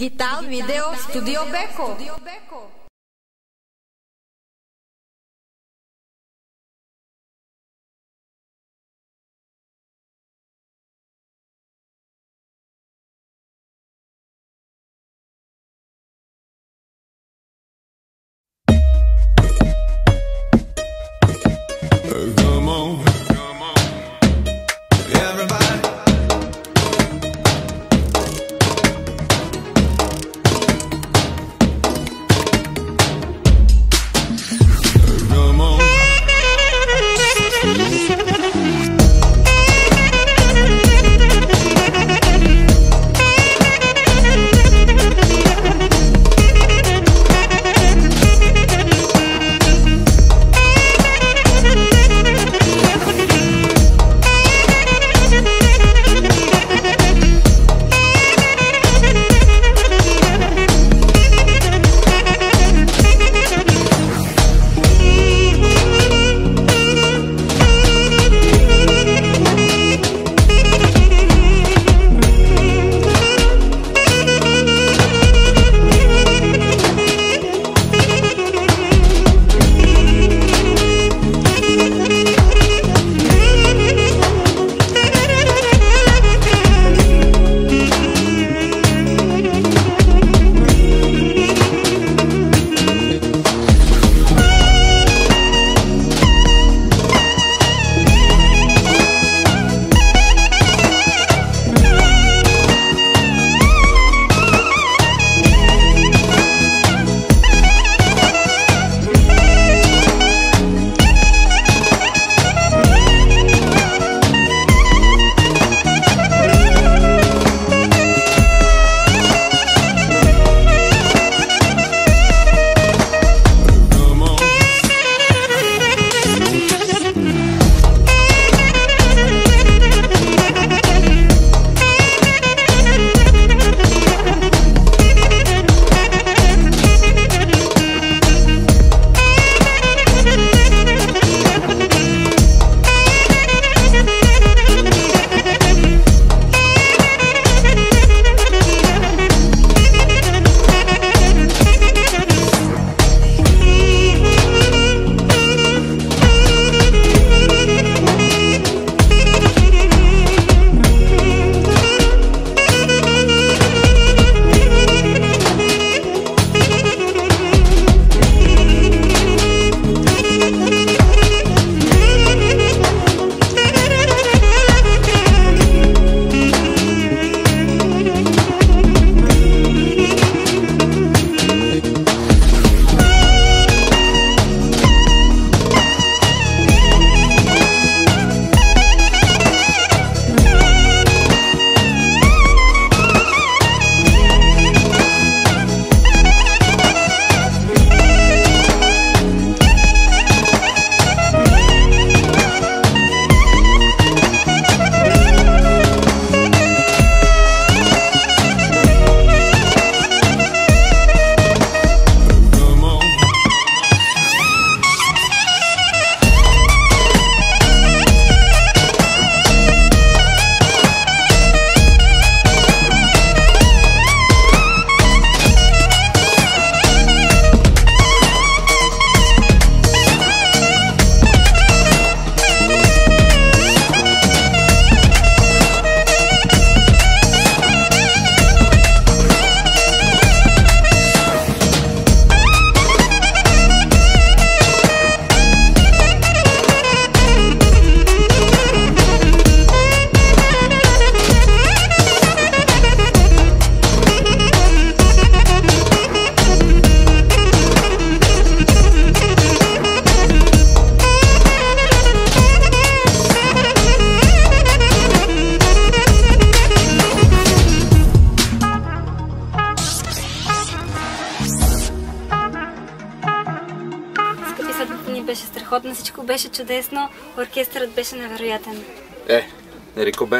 digital, video, estudio Beco.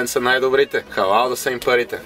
ден са най-добрите. Халал да са им парите.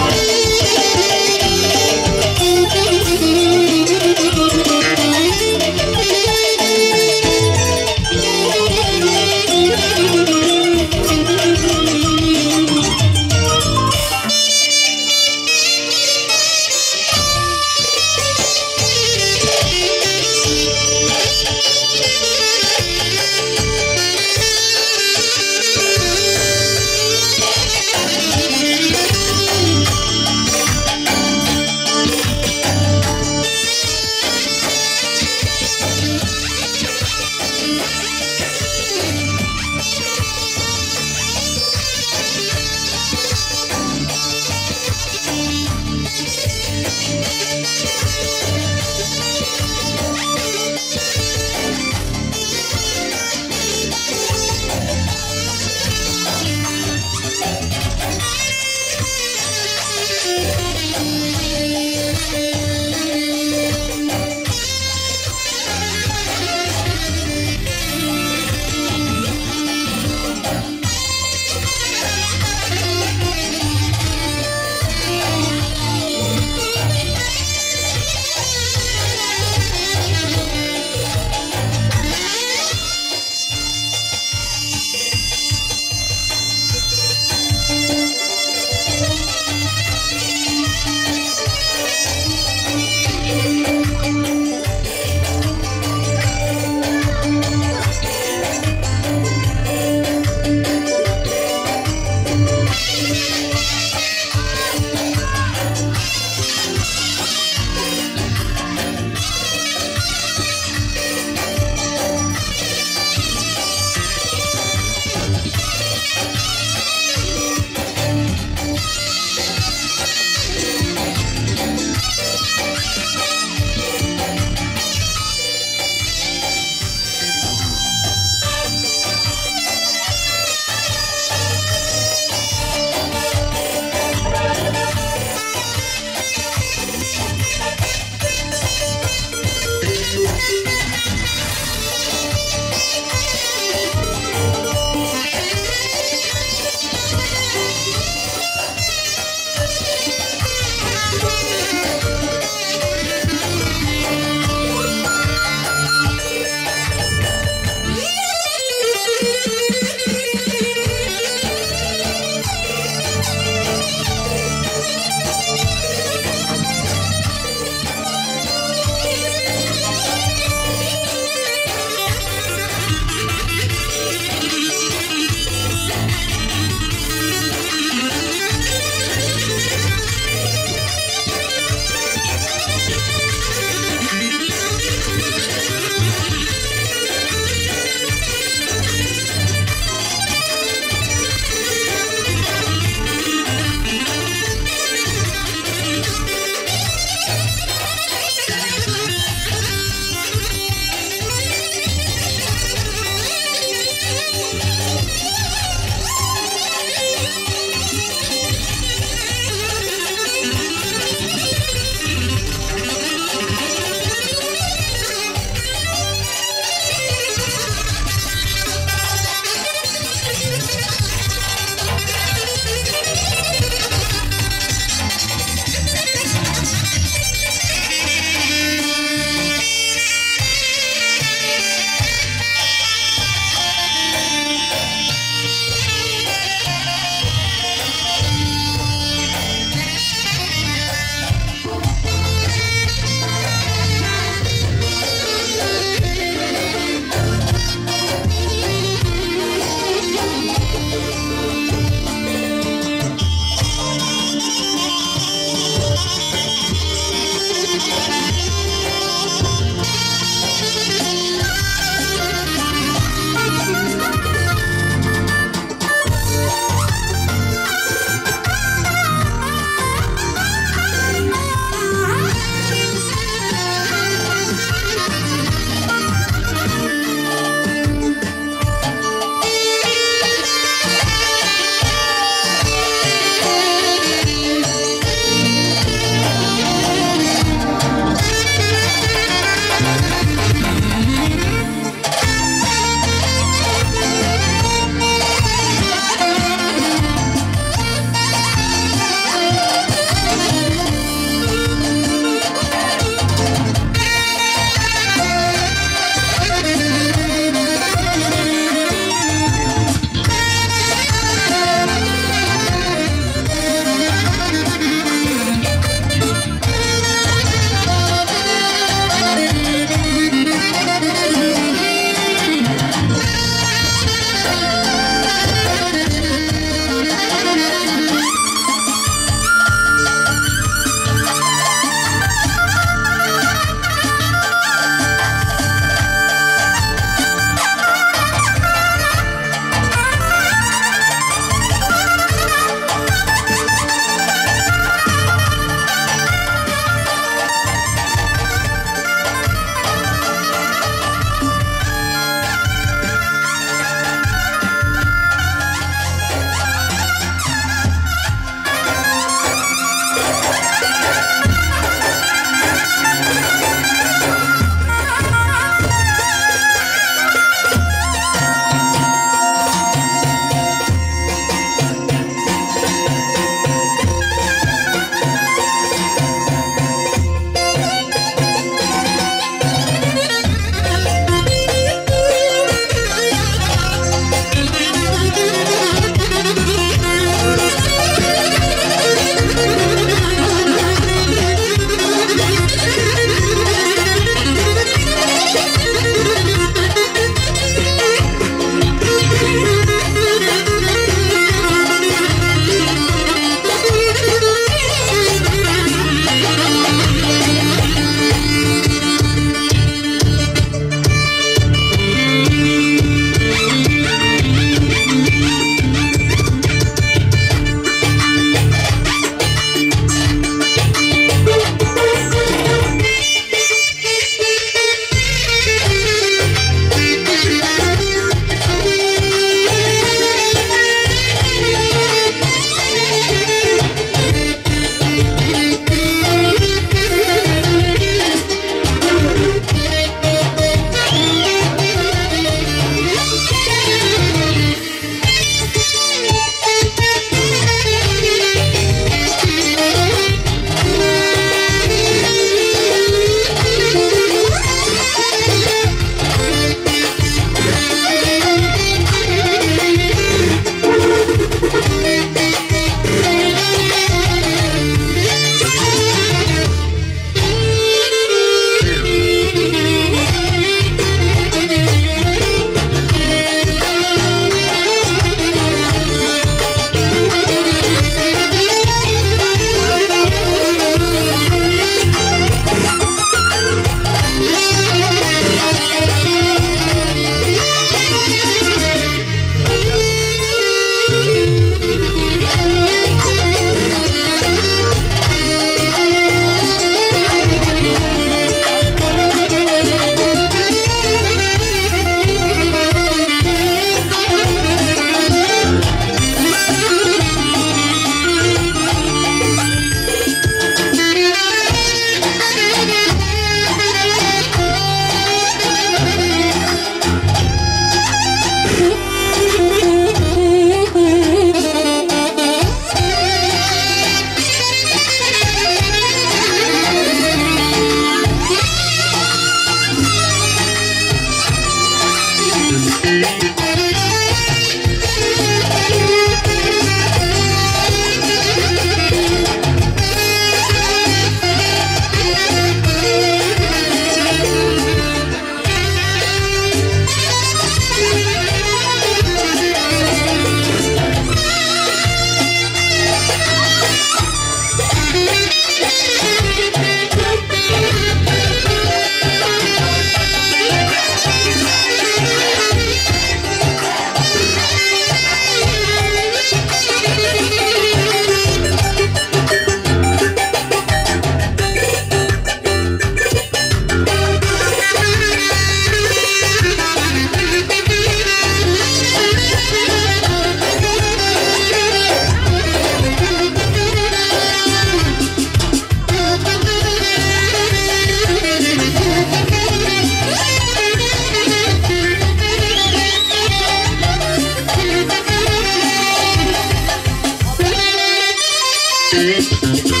see.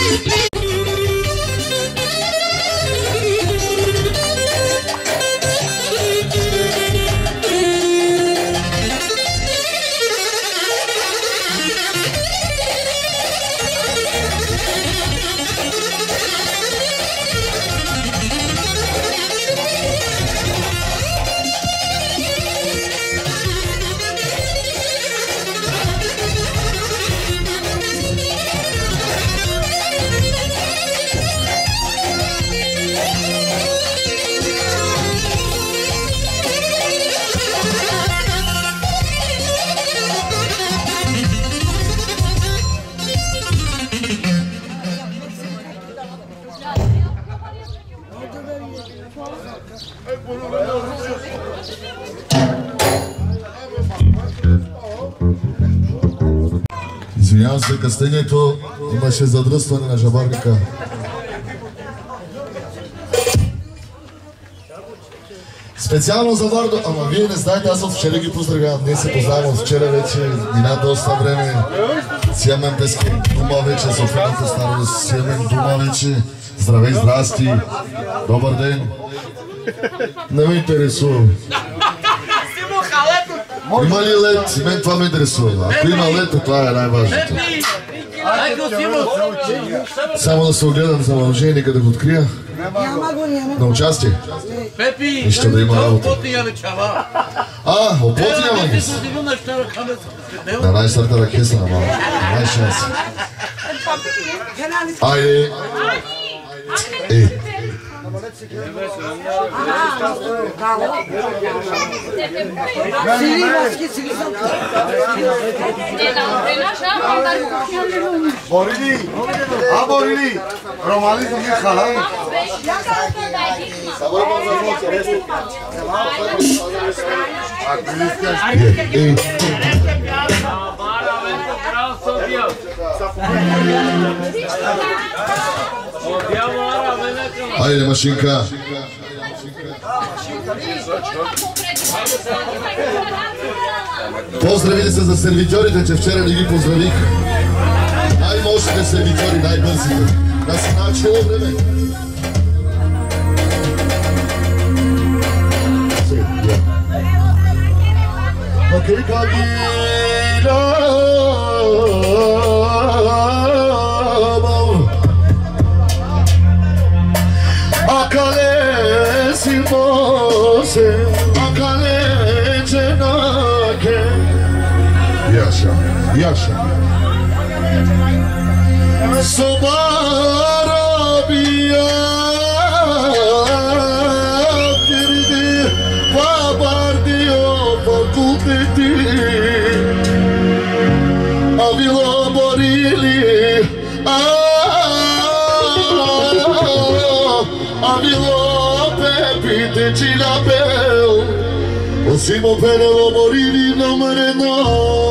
Къстението имаше задръстване на жабарника. Специално за Вардо, ама вие не знаете, аз от вчера ги поздравявам. Ние се познаваме от вчера вече, мина доста време. Сиемен Пески, дума вече, съответното старо Сиемен дума вече. Здравей, здрасти, добър ден. Не ме интересува. Има ли лед? Мен това ме интересува. Ако има лед, това е най-важното. Само да се огледам за мълженика да го открия. На участие. Пепи, Нищо да има работа. А, оплоти няма ги. На най-старта да кесна, ама. Най шанс. Айде. بوریلی ها بوریلی رومالی دیگه خواهم Thank you. Айде, машинка. Поздравите се за сервитьорите, че вчера не ги поздравих. Най-мощните сервитьори, най-бързите. Да се начало време. Bakır Yes, sir. Yes, sir. Babardeo, Faculty, Avilo. Dieci la peo Possiamo però morire in nome nostro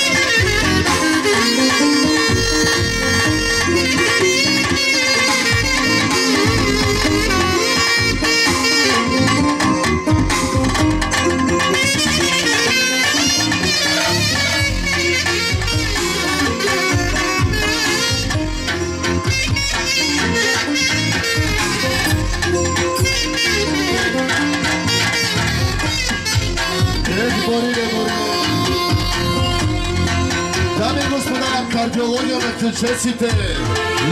на клучеците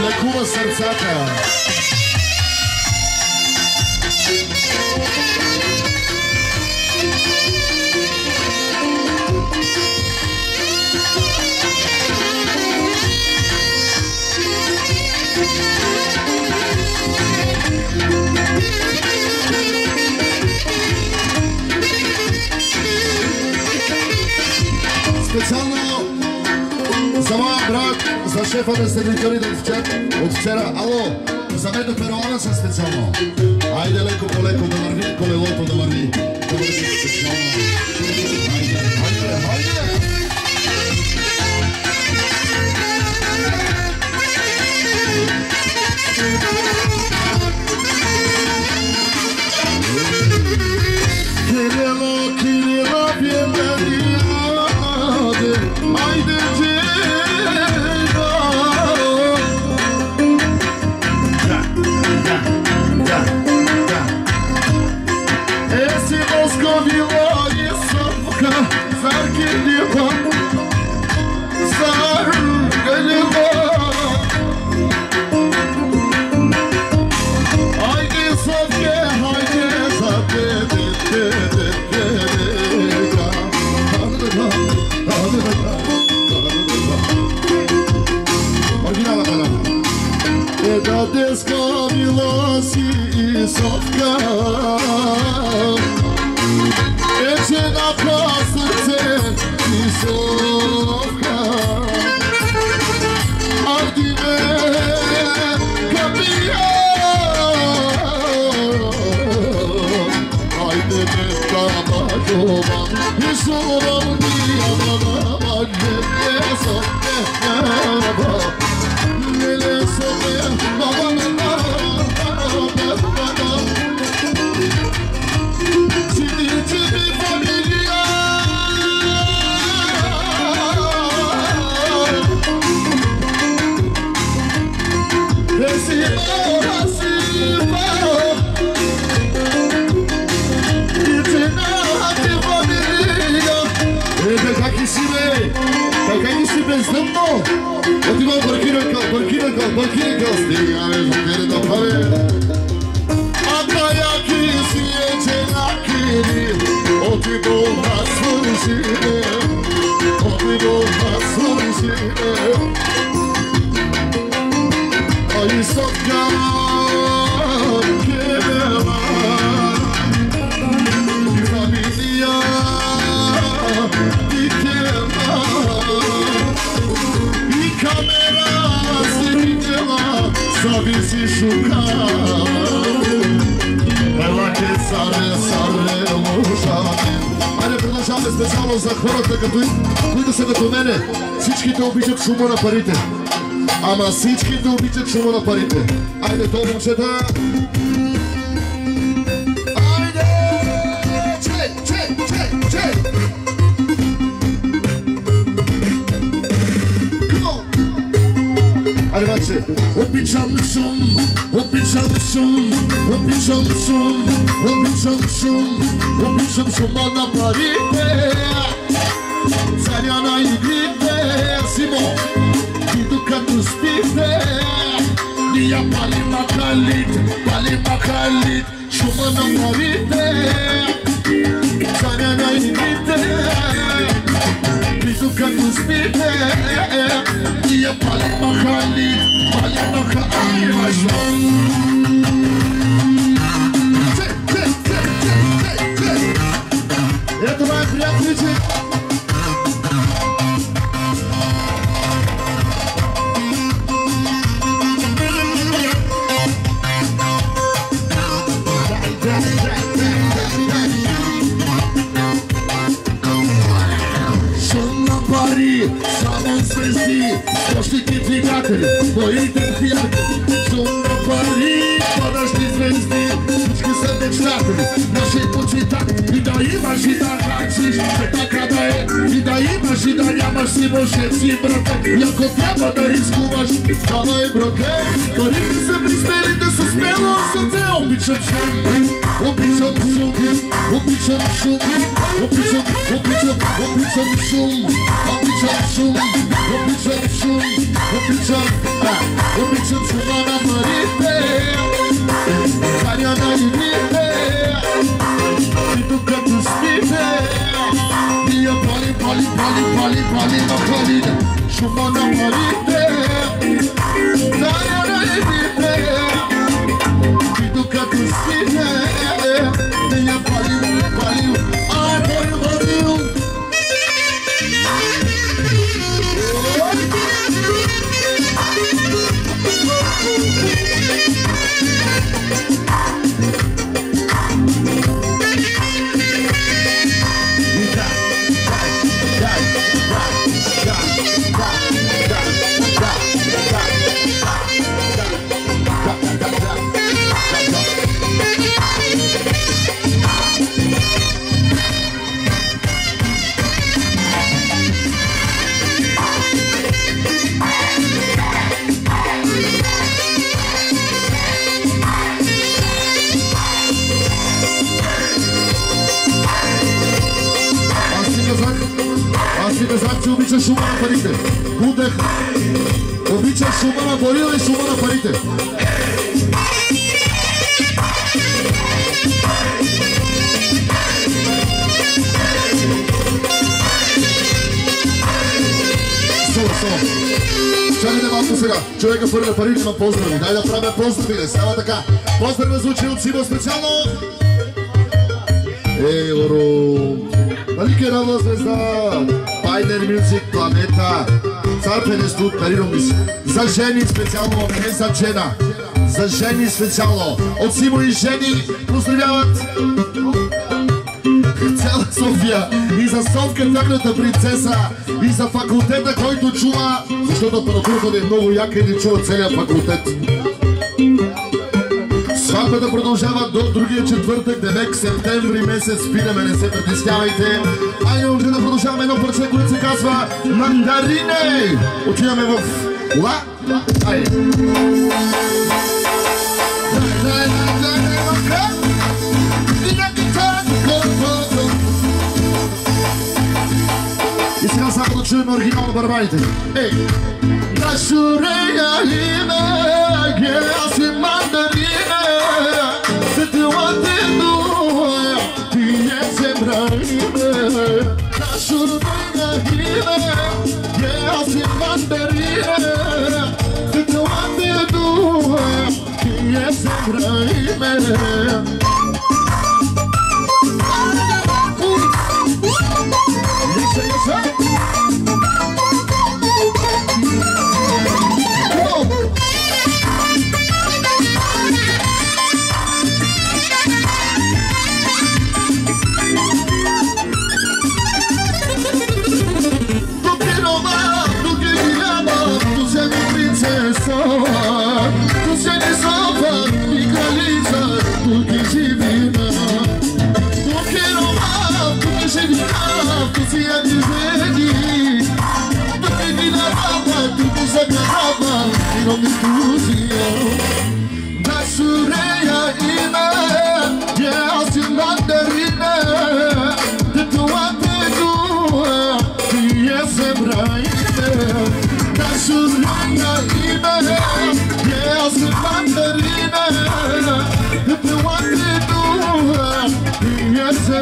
лекува срцата. Специално за шефа на сервиторите от вчера. Ало, за мен перуана са специално. Айде леко по леко да върви, колелото да върви. Да върви специално. Айде, айде, айде! Kirilo, Thank you. Продължаваме специално за хората, като, които са като мене. Всичките обичат шума на парите. Ама всичките обичат шума на парите. Айде, то момчета. Hope it jumps some, hope makalit, makalit, na Bisu kadus bibe Diye palet mahali Palet mahali Majdan Это моя приятная звезди, скоростните двигатели, моите приятели. Шум на пари, падащи звезди, всички са мечтатели, наши почитатели. И да имаш и да значиш, че така да е. И да имаш и да нямаш си може си брате. И ако трябва да рискуваш, давай брате. Парите са близмели да са смело сърце. Обичам шум, обичам шум, обичам шум, обичам шум, Repetition, repetition, repetition, repetition, repetition, sumana marite, kanyana irite, people get to speak be a poly, poly, poly, poly, poly, no poly, sumana marite, kanyana irite, people get to speak be a poly, има поздрави. Дай да правя поздрави, не става така. Поздрави звучи от Сиво специално. Ей, Оро! Нали керава звезда? Пайнер Мюзик, Планета, Цар Пенестут, Перино Мис. За жени специално, не за жена. За жени специално. От Симо и жени поздравяват цяла София и за Совка тяхната принцеса и за факултета, който чува, защото апаратурата е много яка и ни чува целият факултет. Сватбата продължава до другия четвъртък, 9 септември месец. Спираме, не се притеснявайте. Айде, може да продължаваме едно парче, което се казва Мандарине. Отиваме в Ла. Айде. Дай, дай, дай, Znamy do czym oryginalne! Na szureja ime Giasy mandarine Se te łatę duje Na szureja ime Giasy mandarine Se te łatę duje Ty nie zebrajmy Yes.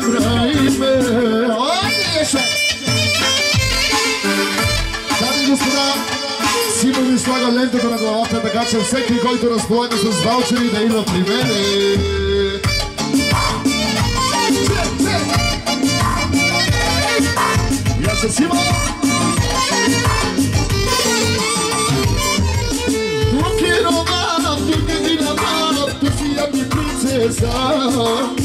Brahime Ой, ще! Дами и господа, Симо ви слага лентата на главата, така че всеки, който разполага с ваучери да идва при мене. Я се Симо! Tutti romana, tutti di lavoro, tu sia di princesa. Tutti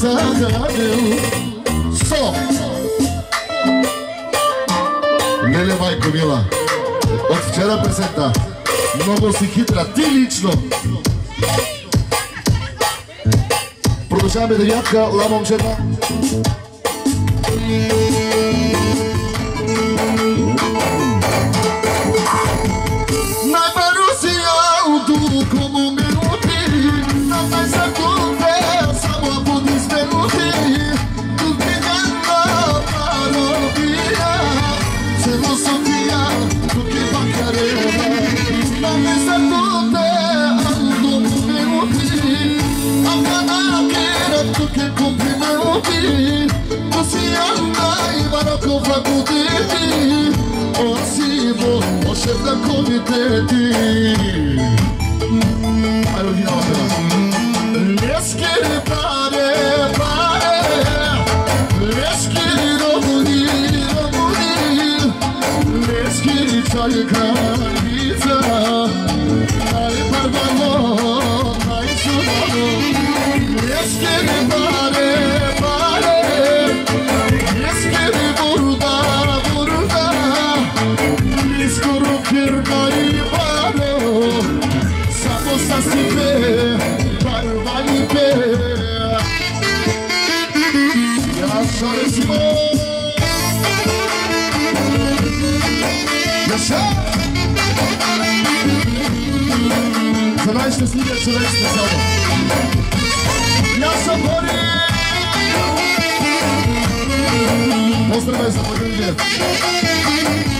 chissà So! Леле, майко мила, от вчера песента. Много си хитра, ти лично. Продължаваме девятка, ла момчета. Шеф на комитете Yaşarısmo Yaşa За най-щастливия човек специално. Яша Бори! Поздравей за България! La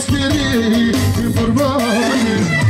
askeri kurbanım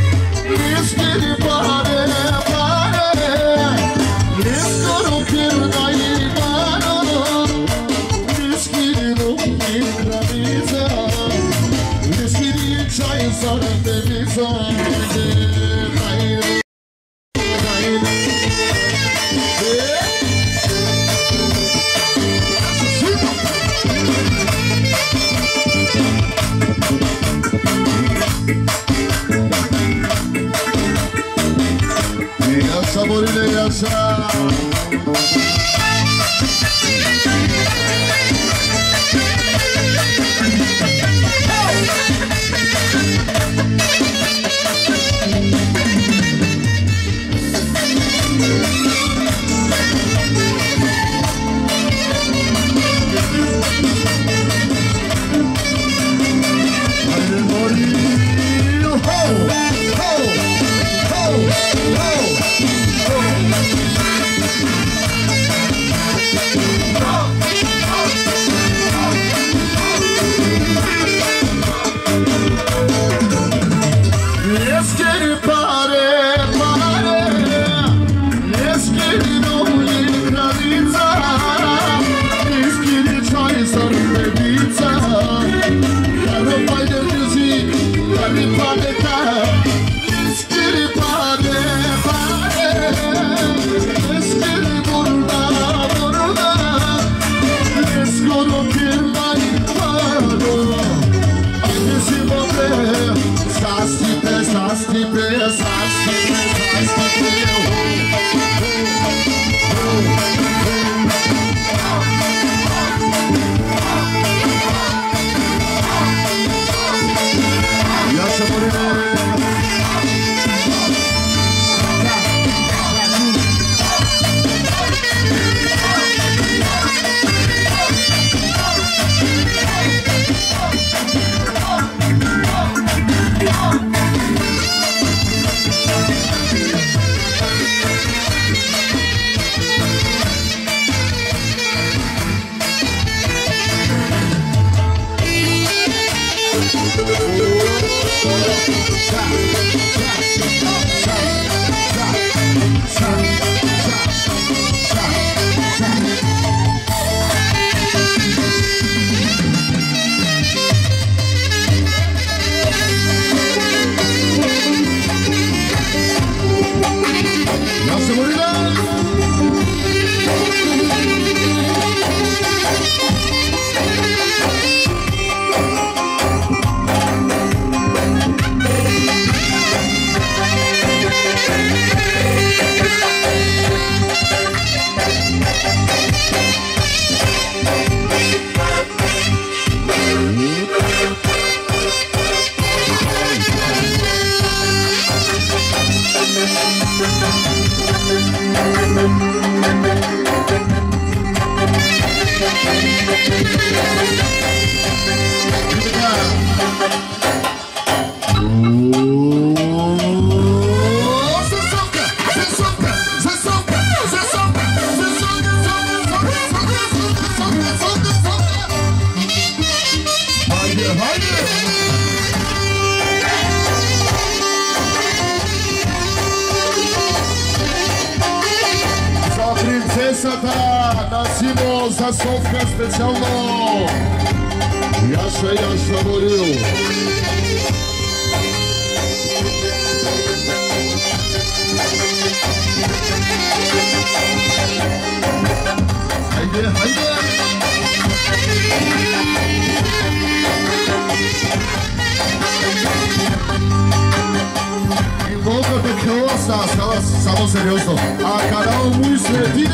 Alonso Wilson, a Carol Muisledinho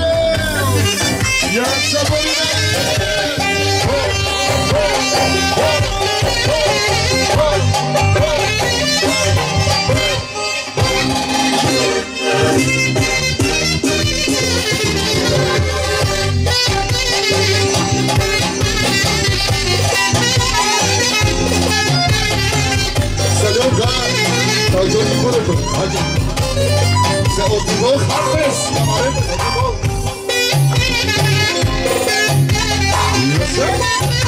e a Saborinha. Optimog Harpes. Yes, sir.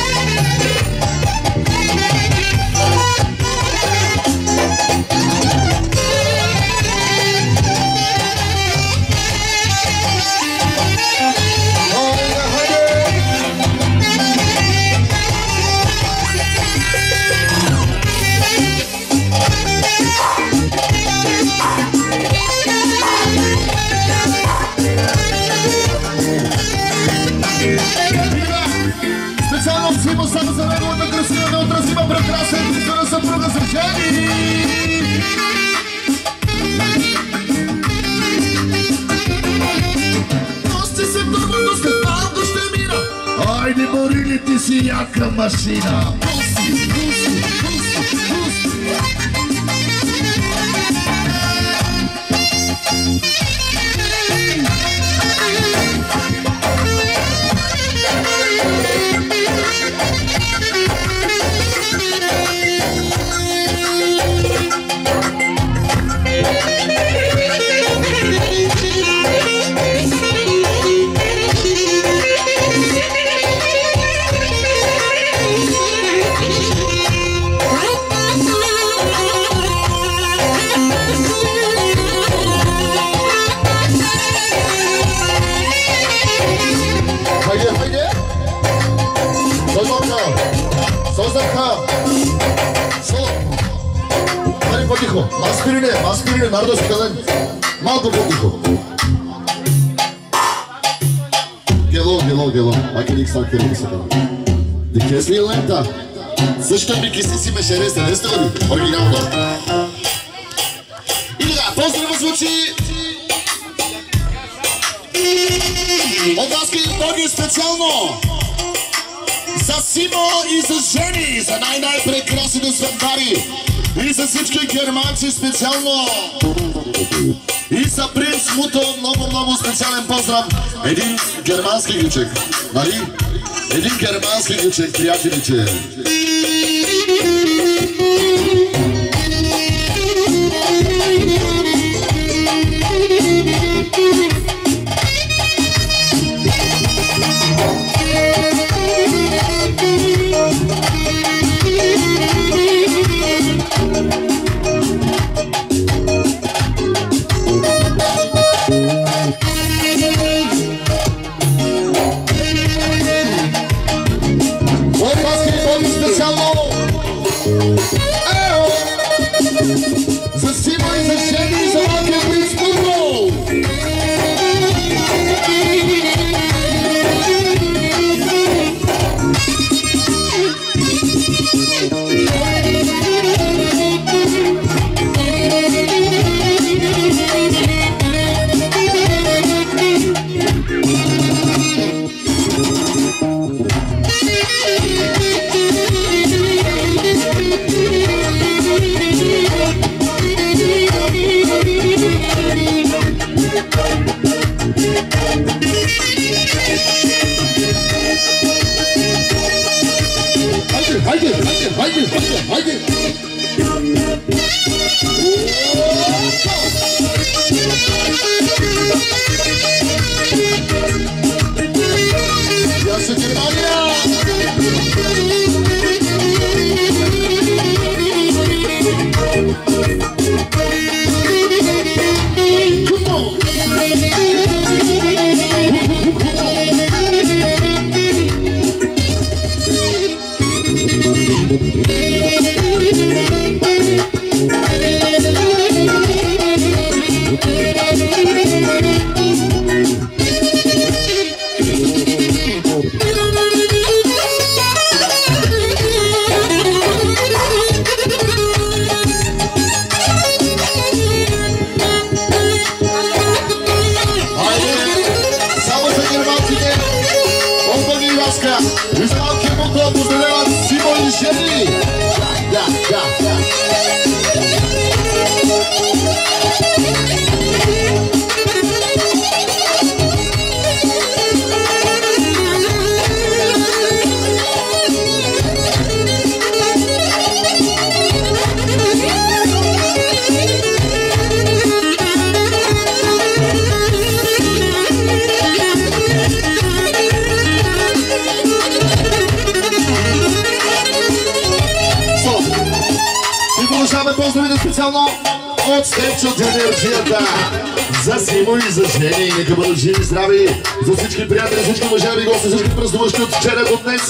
Dizia Camacina. 아스피린에 아스피린에 나르다 시카는 마도 보고 Гело, гело, гело. Макеник са кермисата. Дикес ли е лента? Също ми киси си беше ресен. Не сте ли? Оригинално. И да, поздрава звучи! От нас към Боги специално! За Симо и за Жени, за най-най-прекрасните светбари! И за всички германци специално и за принц Муто много-много специален поздрав. Един германски ключек, нали? Един германски ключек, приятелите. специално от Стенчо Енергията за Симо и за Жени. И нека бъдат живи, здрави за всички приятели, всички уважаеми гости, всички празнуващи от вчера до днес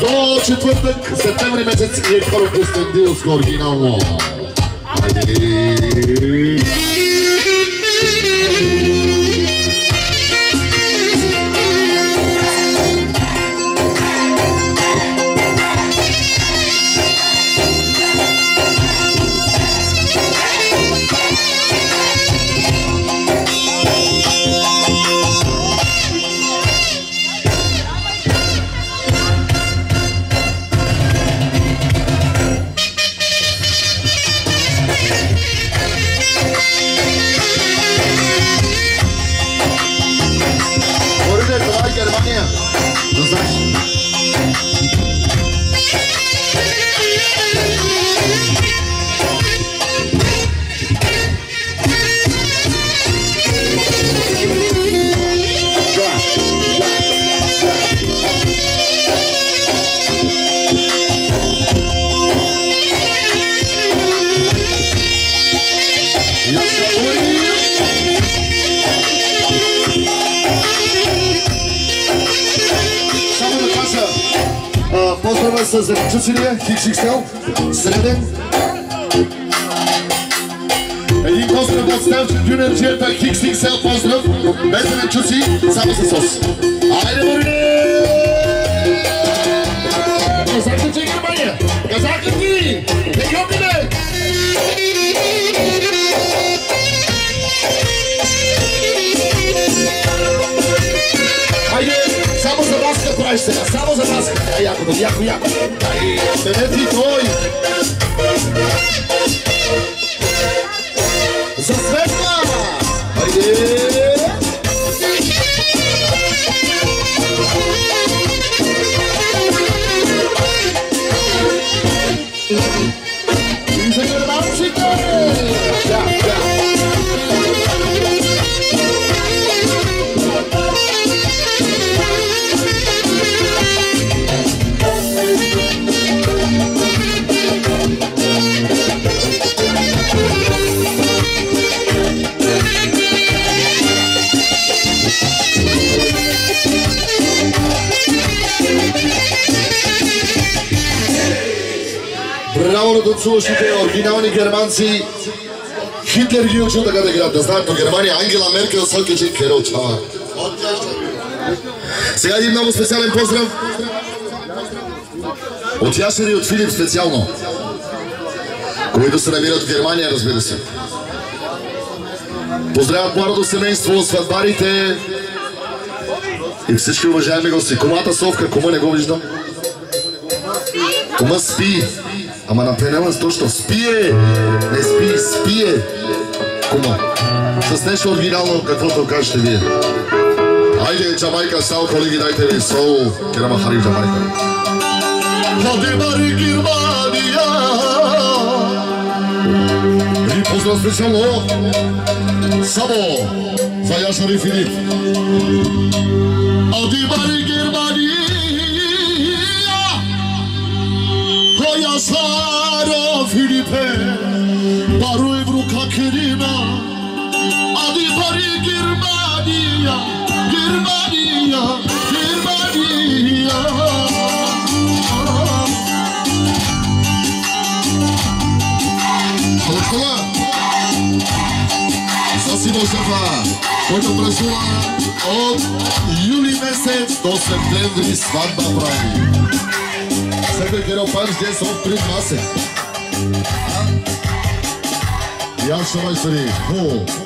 до четвъртък, септември месец и е хора Костандил с оригинално. Айде! от Ясер и от Филип специално, които се намират в Германия, разбира се. Поздравят младото семейство, сватбарите и всички уважаеми гости. Комата Совка, кома не го виждам. Кома спи. Ама на пенелът точно спие. Не спи, спие. Кома. С нещо оригинално, каквото кажете вие. Айде, Джамайка, стал колеги, дайте ви сол. Керама Хари, Джамайка. słyszał o Samo Zajaszar i Filip Adibary Germania Zajaszar Filipem който прашува от юли месец до септември сватба прави. Сега Кирил Панч, где са от три масе. Ясно, майстори. Хубаво.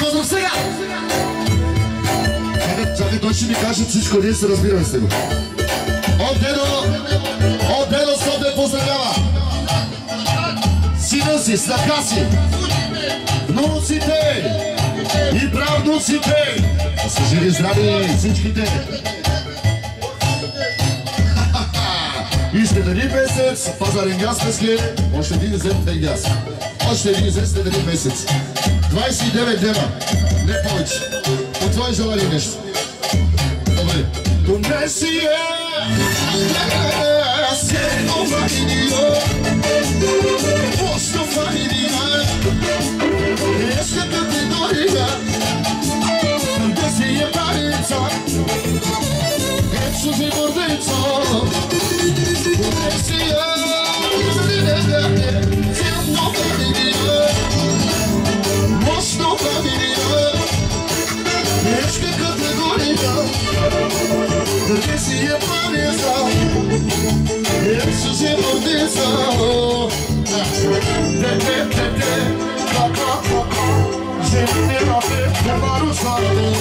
Много специален поздрав сега! Чакай, чакай, той ще ми каже всичко, ние се разбираме с него. От дедо, от дедо София поздравява! Сина си, снаха си, внуците и правнуците. Да са живи здрави всичките. И след един месец пазарен газ пески, още един земтен газ. Още един зем след един месец. 29 dana, ne poć, u tvoj želari nešto. Dobre. Donesi je, sjedno vahidio, posto vahidio, eskata ti dorija, gdje si je parica, etsu ti mordica, donesi je, sjedno vahidio, ciężkie kategoria Depresji je pamięta Jezus je mordyca Te, te, te, te Kaka, kaka Ziemnie rapy, nie ma ruszardu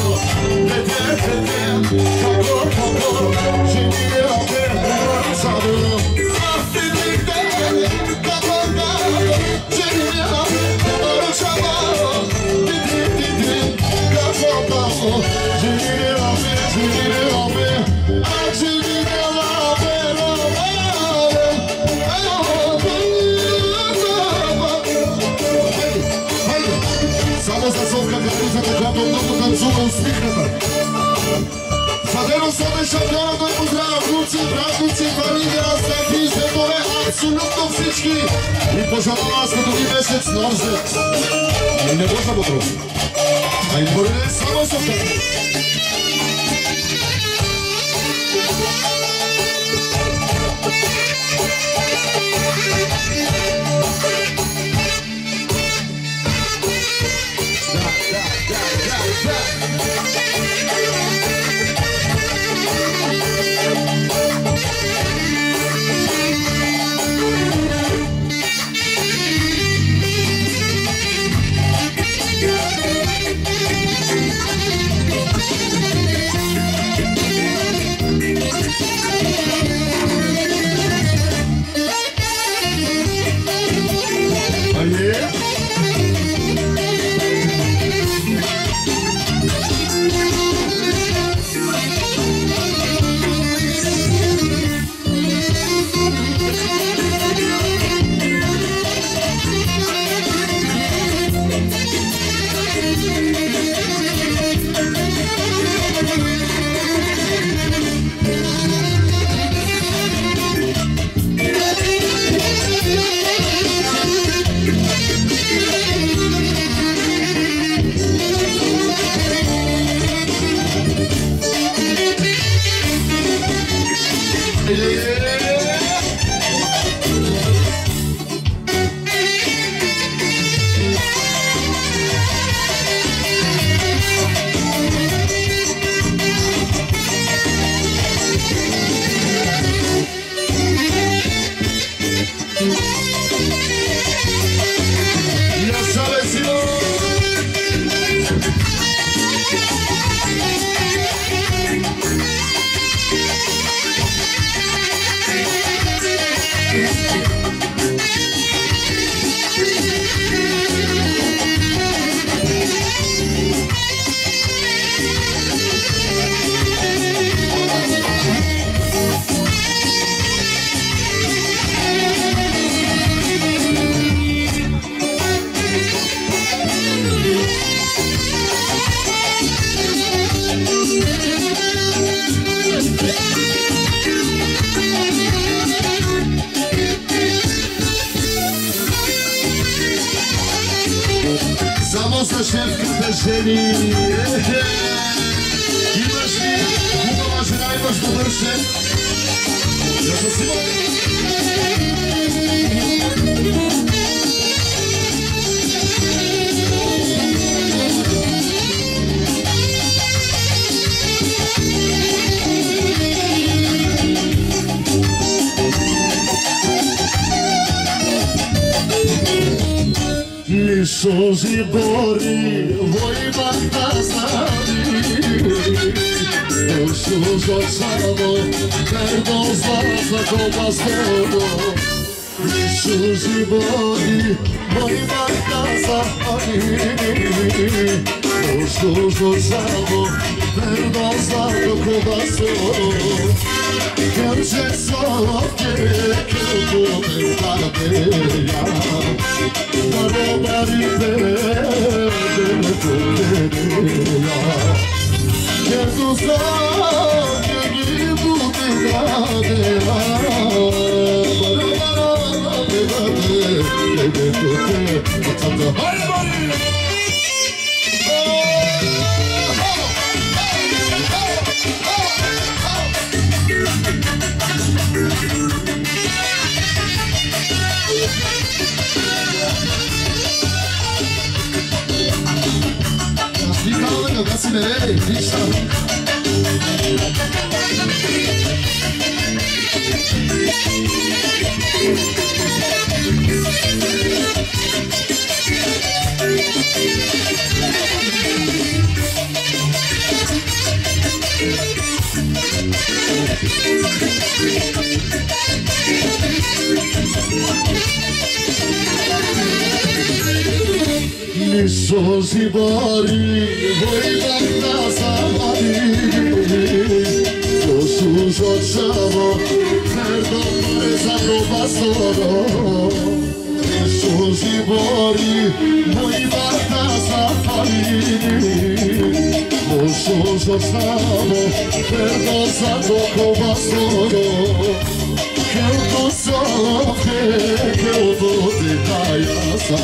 Te, te, te, te Kaka, kaka Соде шампиона, той поздравя внуци, братници, фамилия, степи, светове, абсолютно всички. И пожелава аз като ви месец нов зет. Не може да го трудно. А и добре, само Совка. Come Gerçek sanat gerek bu! Hey, peace out. σώζει βαρύ βοήθα να σταματεί Όσους οτσάβω φέρνω πες ανωπαστορώ Σώζει βαρύ βοήθα να σταματεί Όσους οτσάβω φέρνω σαν το κομμαστορώ Καίλτος όφε, καίλτος διχάιασα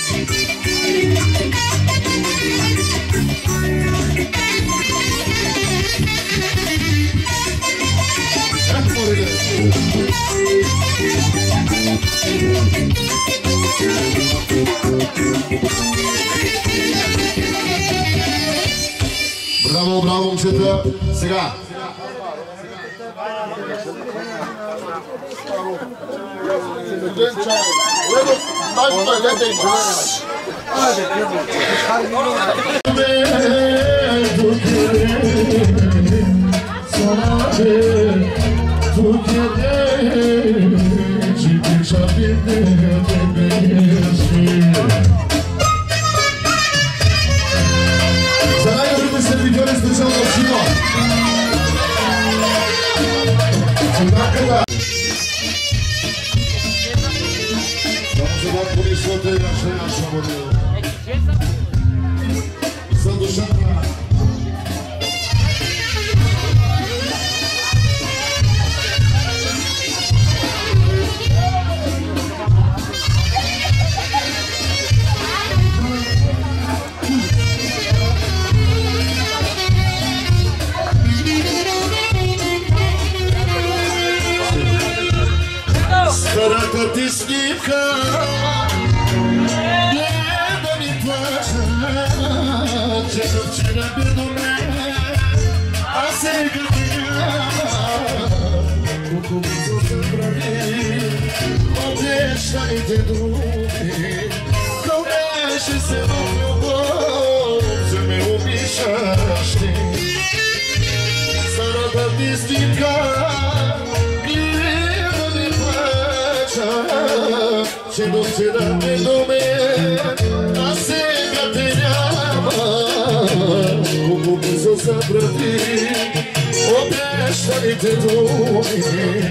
Haydi haydi haydi Браво, браво, момчета! Сега! За the doorway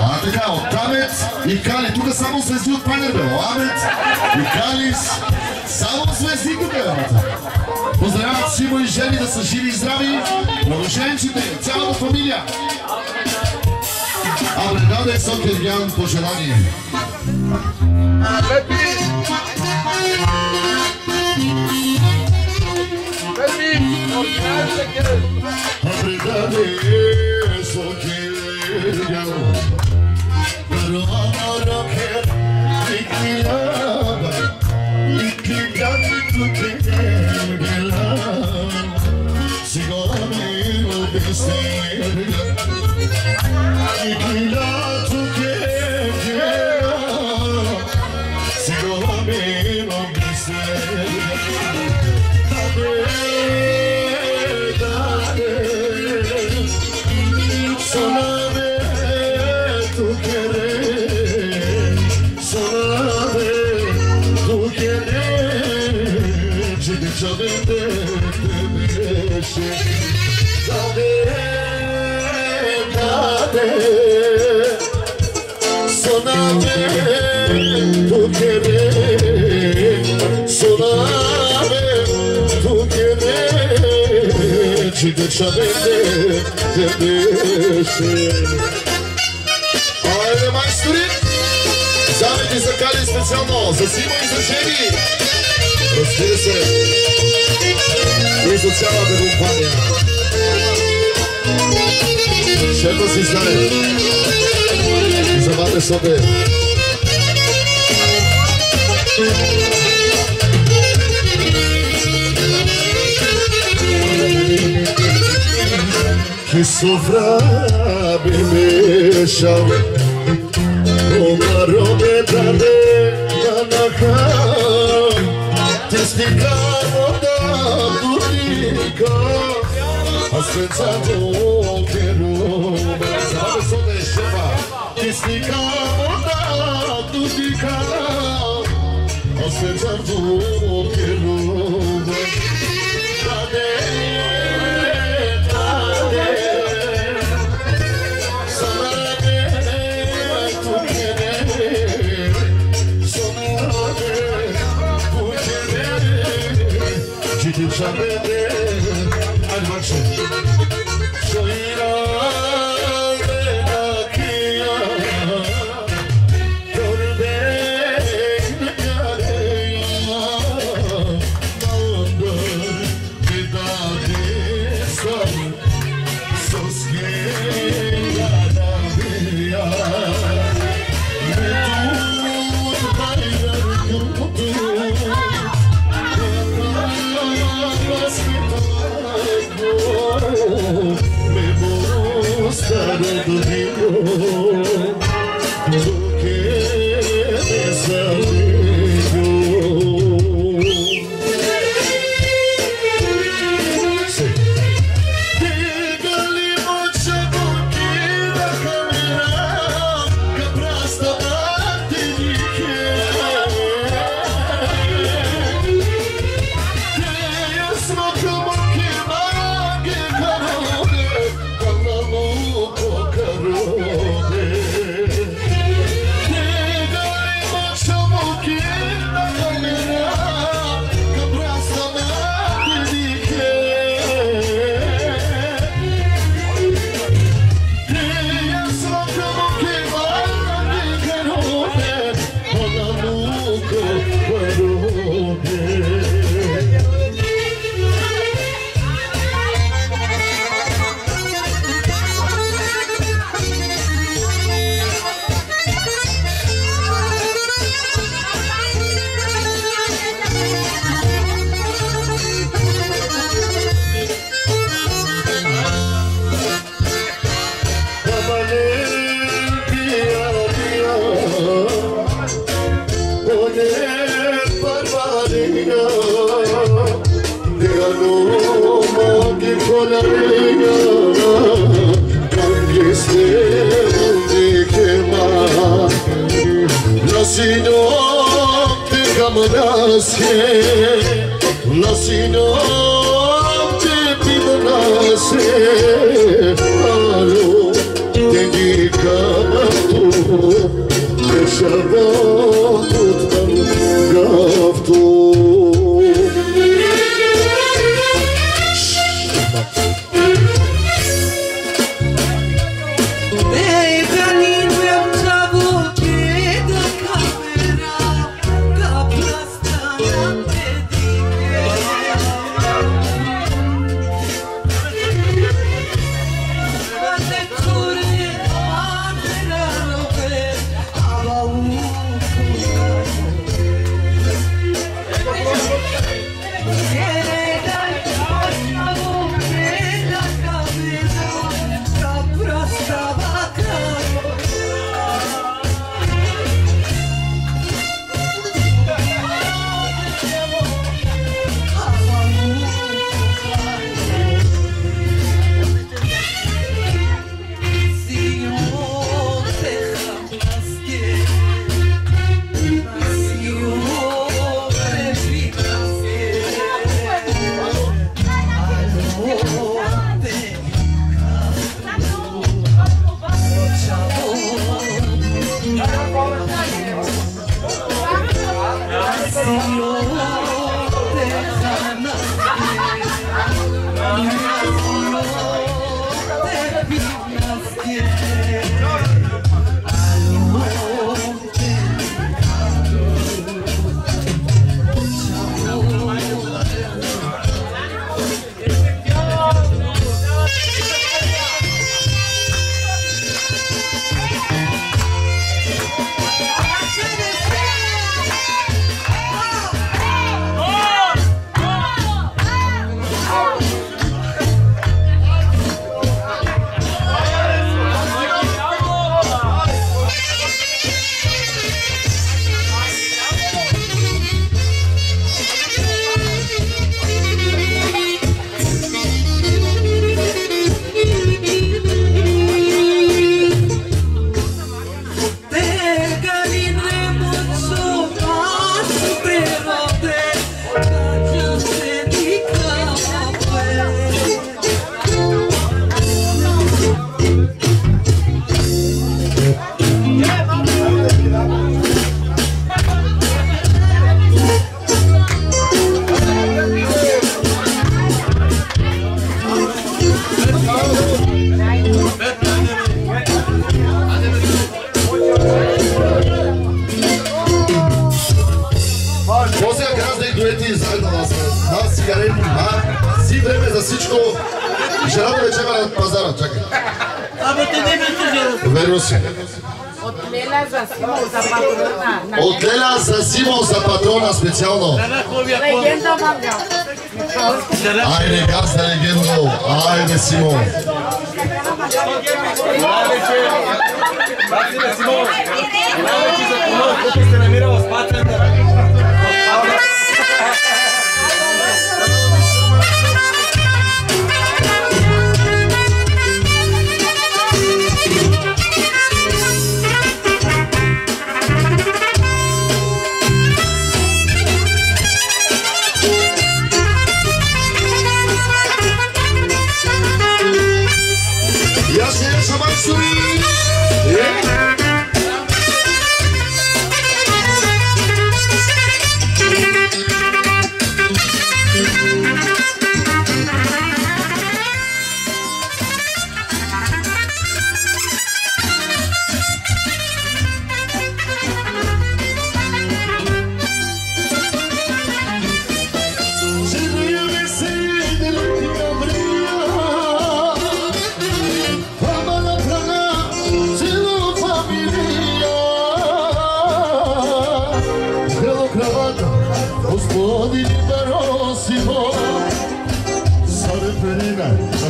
А така, от Амец и Кали. Тук само звезди от панер, бе. Амец и Калис. Само звезди тук, бе. Поздравявам сино и жени да са живи и здрави. Младошенците, цялата фамилия. А предаде Сокергян пожелание. Лепи! Yeah. Çiğde çabinde demişe Айде, майстори! Замите са кали специално за Симо и за Жени! Разбира се! И за цялата компания! Шефа си знае! За Мате Соте! سفره بمیشم عمر رو به دره ننخم تسلیکم و دبوریکا حسرتت رو که رو بزار صد شفا تسلیکم و دبوریکا حسرتت رو که رو بزار Saber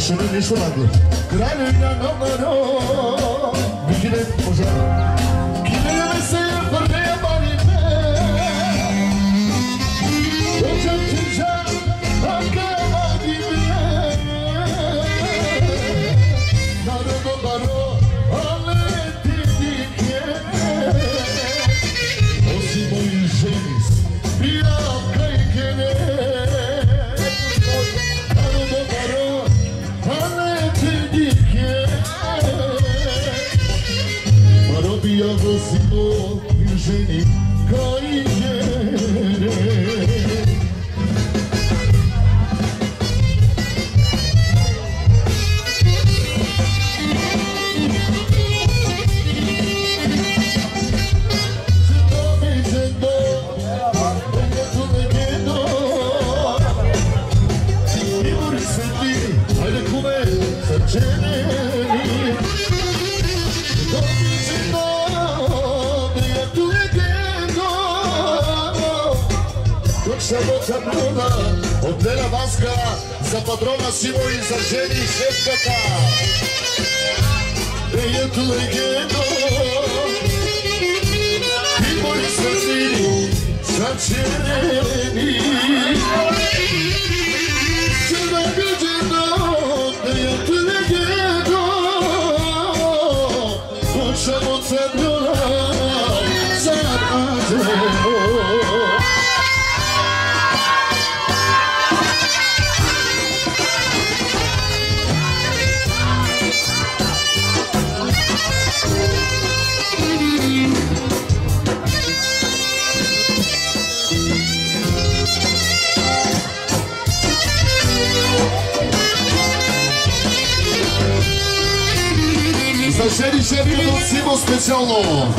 Şunun işi vardı. Kral ünlü namını patrona Simon i Sergeni Xepcatà. Ella tu legendo, Timor i Sergeni, Sergeni. Sembra che c'è notte, ella tu legendo, non c'è Максиму Спеціалову.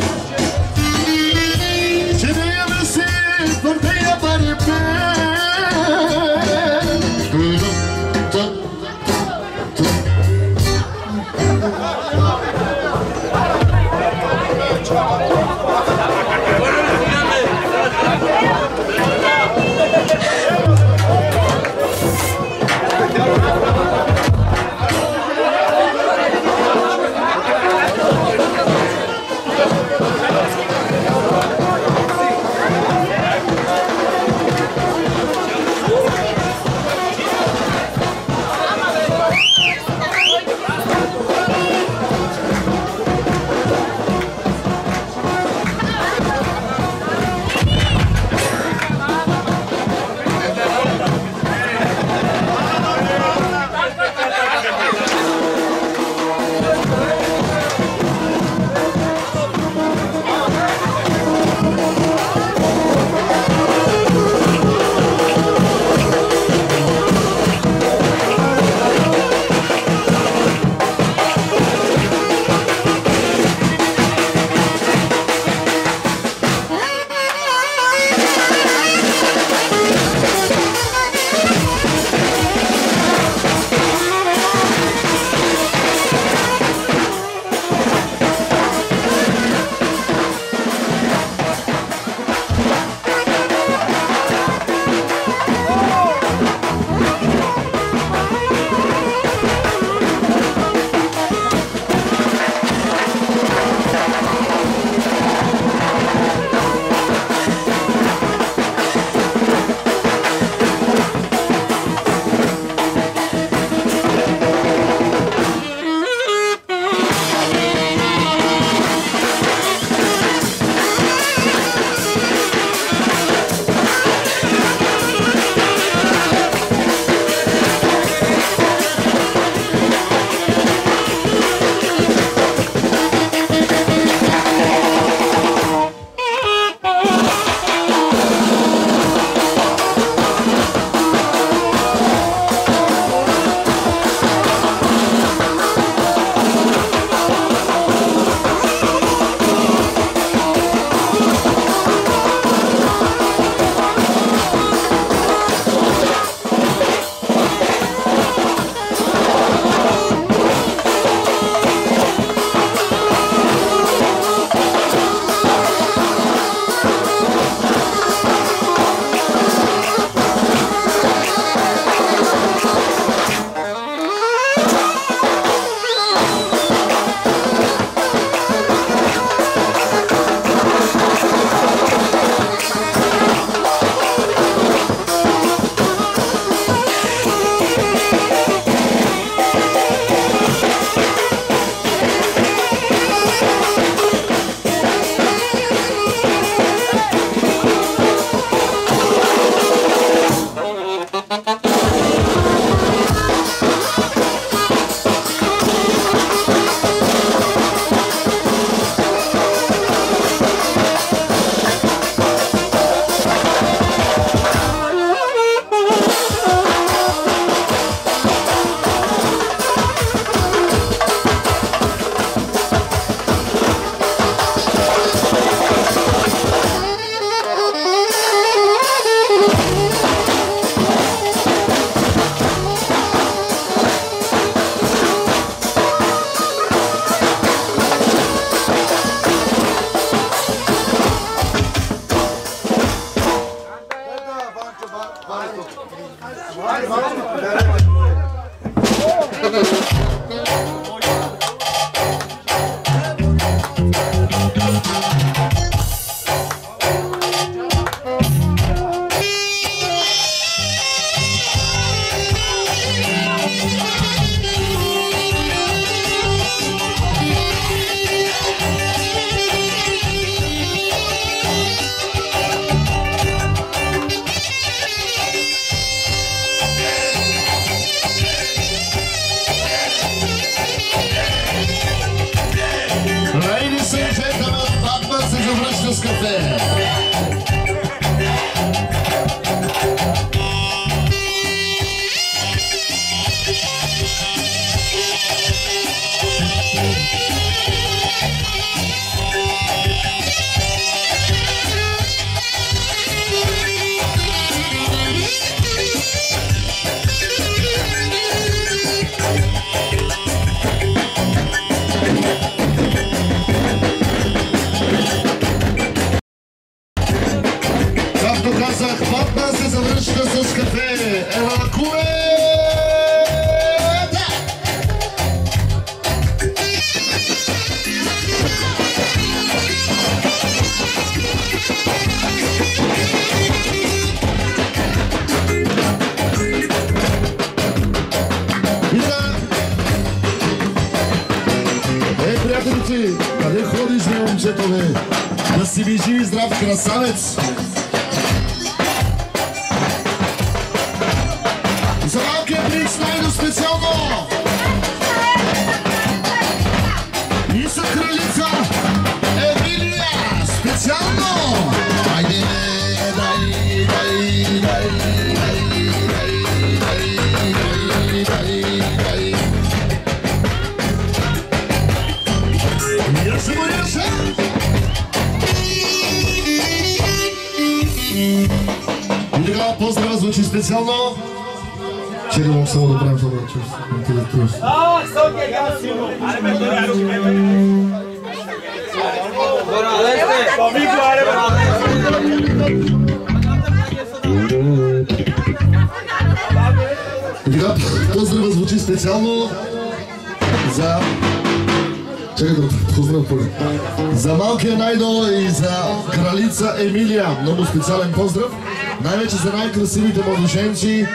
за най-красивите младоженци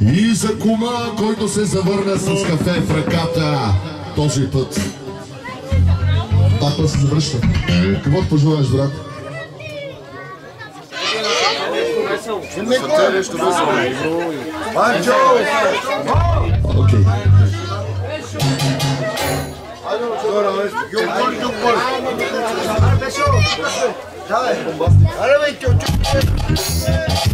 и за кума, който се завърна с кафе в ръката този път. Пак път се завръща. Какво ти пожелаеш, брат? Банчо! Окей. Давай. Давай, бе, чучу.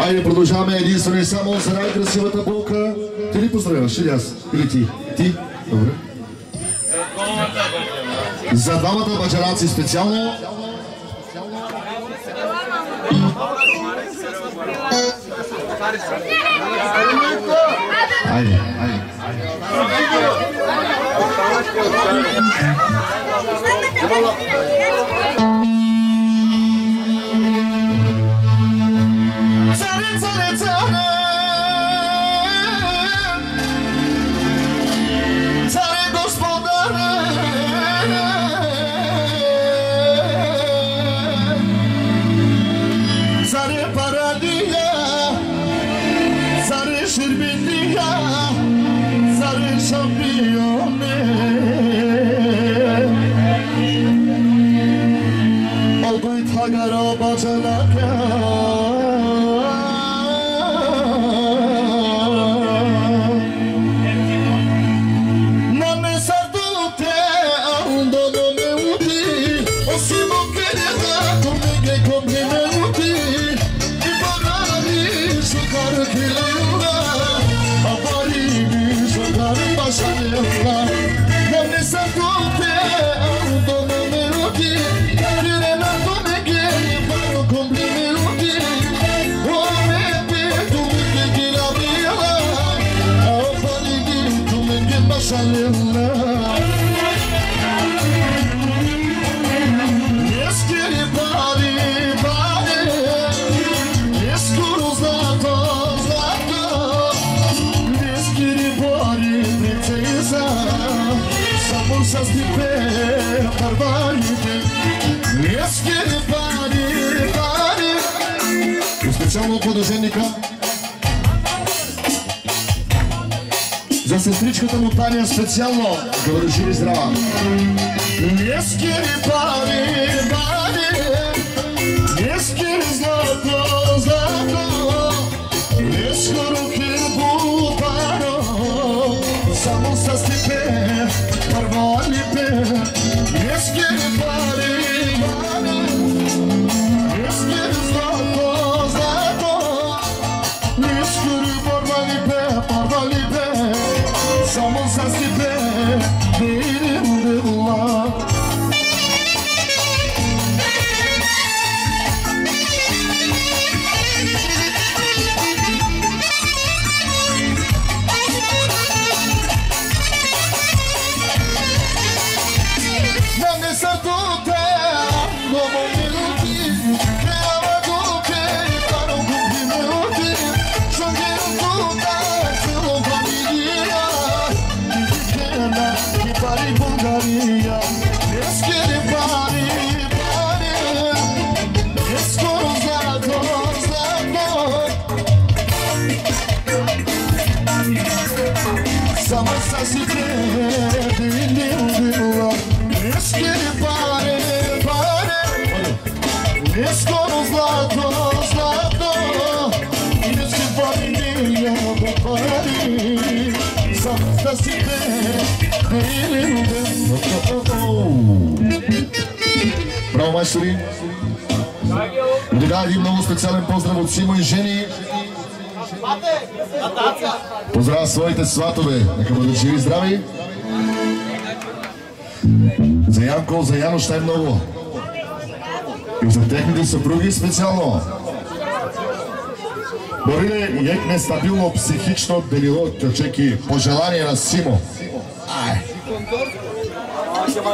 Айде, продължаваме единствено и само с най-красивата булка. Ти ли поздравяваш? Или аз? Или ти? Ти? Добре. За двамата бачараци специално. Айде, айде. Айде. love. Подълженника за сестричката му Таня специално, да бъде здрава. Лескери пари, майстори! Сега един много специален поздрав от Симо и Жени. Поздравя своите сватове, нека бъдат живи и здрави. За Янко, за Яно ще е много. И за техните съпруги специално. Бориле як нестабилно психично делило чеки пожелание на Симо. Ай. Само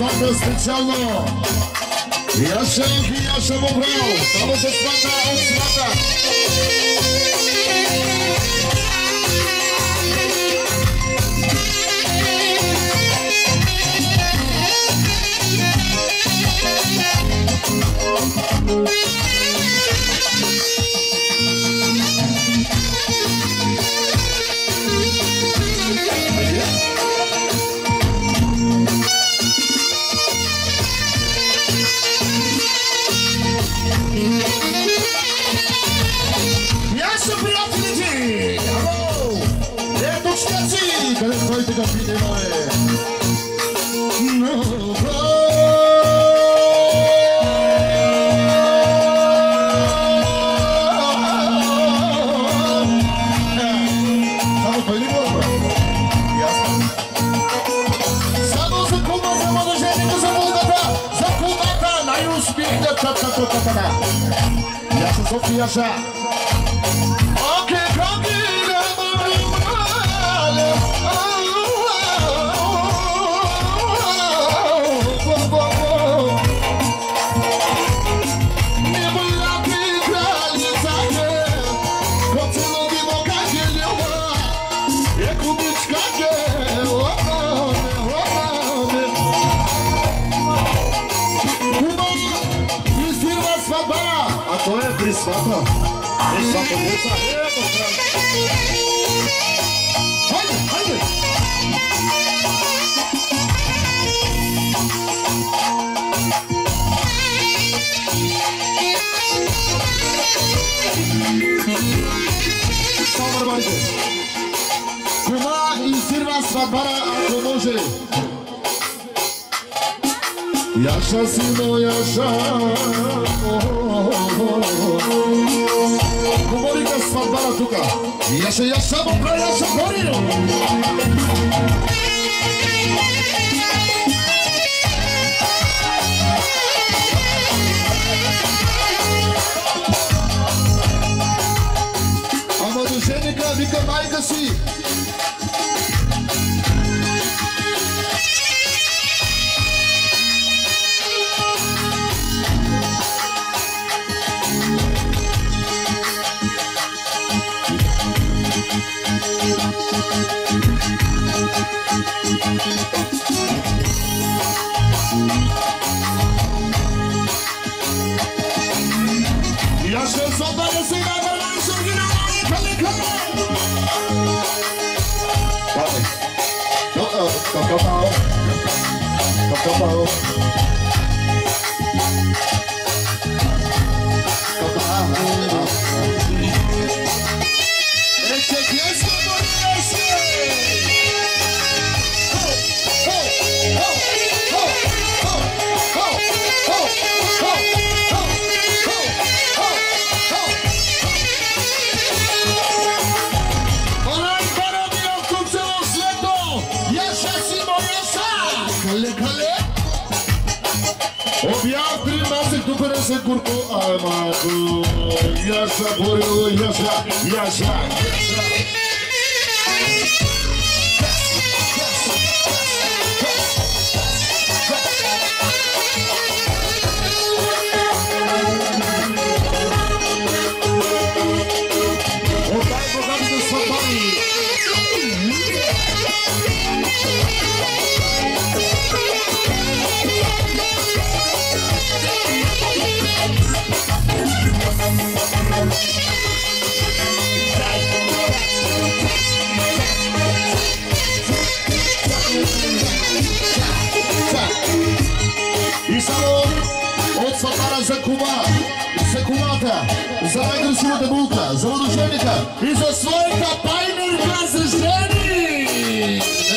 próprios Pichello. E a Xanque e a Xamobral. Pra você se matar, se matar. achar. something. What's up? Yaşasın o yaşa oh, oh, oh, oh. отбара тук. И аз и аз само правя, аз съм хорил. Ама до женика вика майка си, Go go go! Go go go! Yes, I'm Yes, I'm Yes, I. Yes, I. за майдущего Табулта, за вооруженника и за свой копайный разрешений!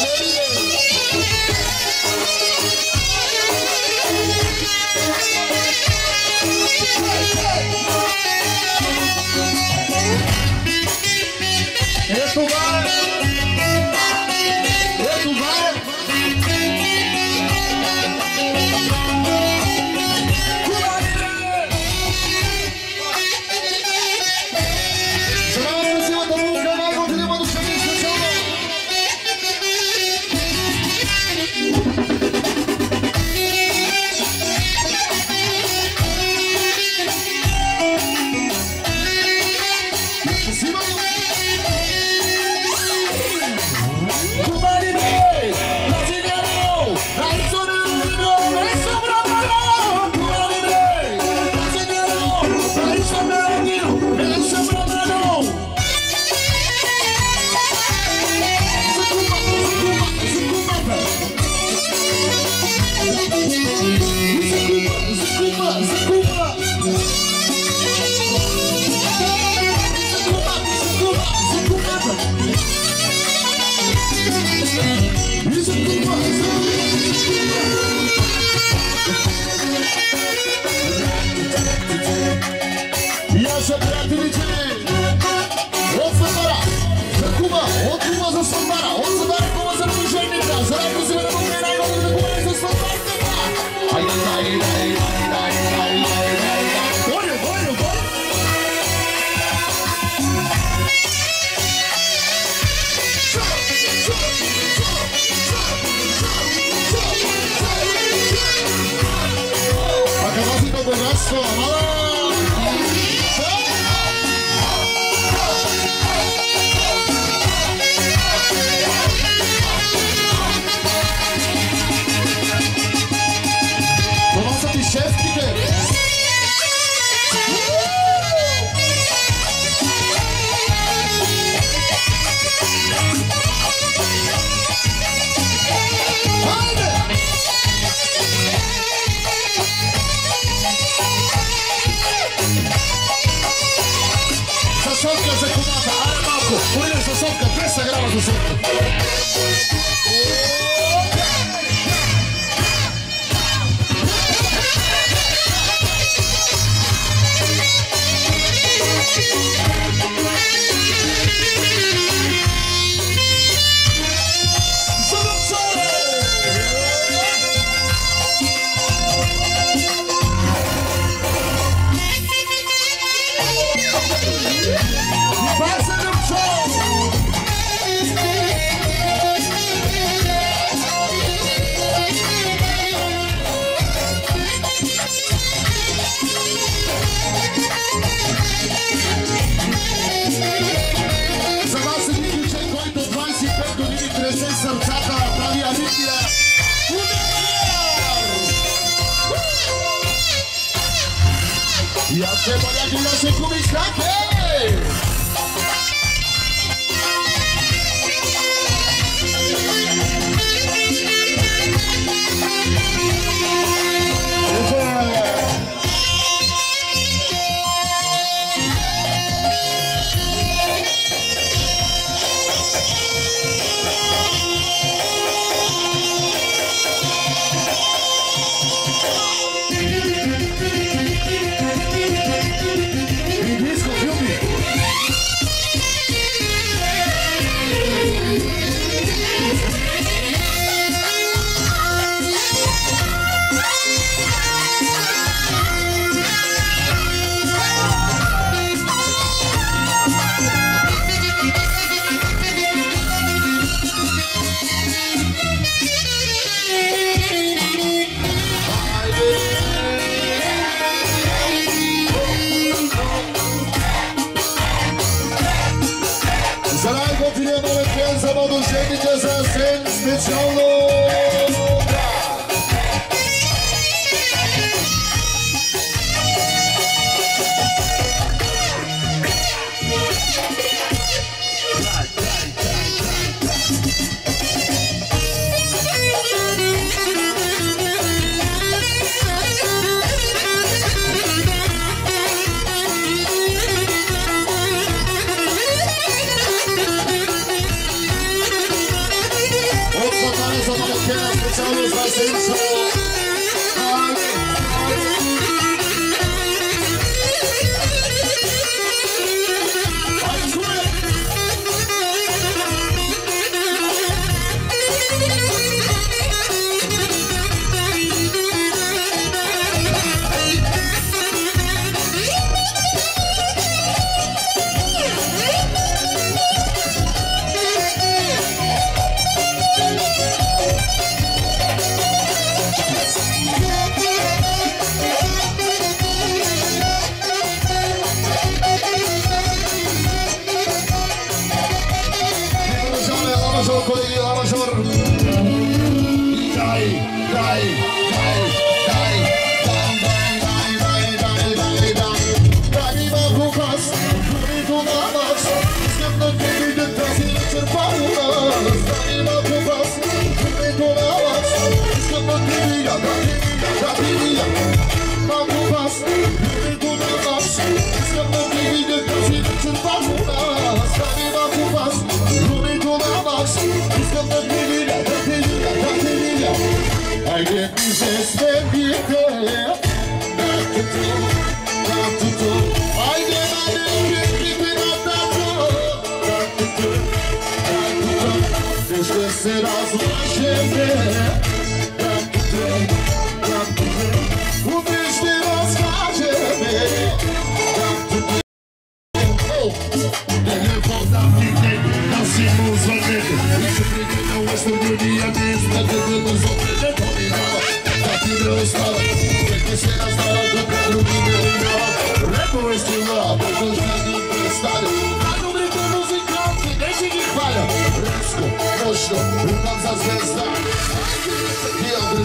like it.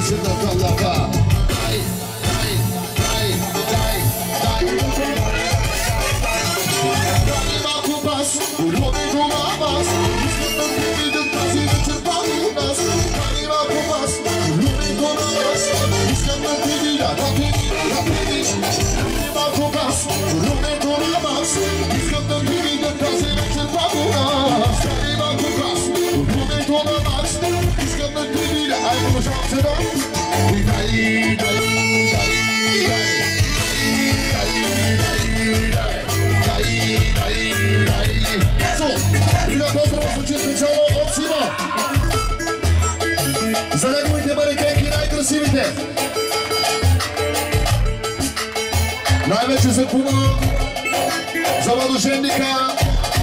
to the lover. Toma. За неговите барикенки най-красивите! Най-вече за Кума, за Младоженника,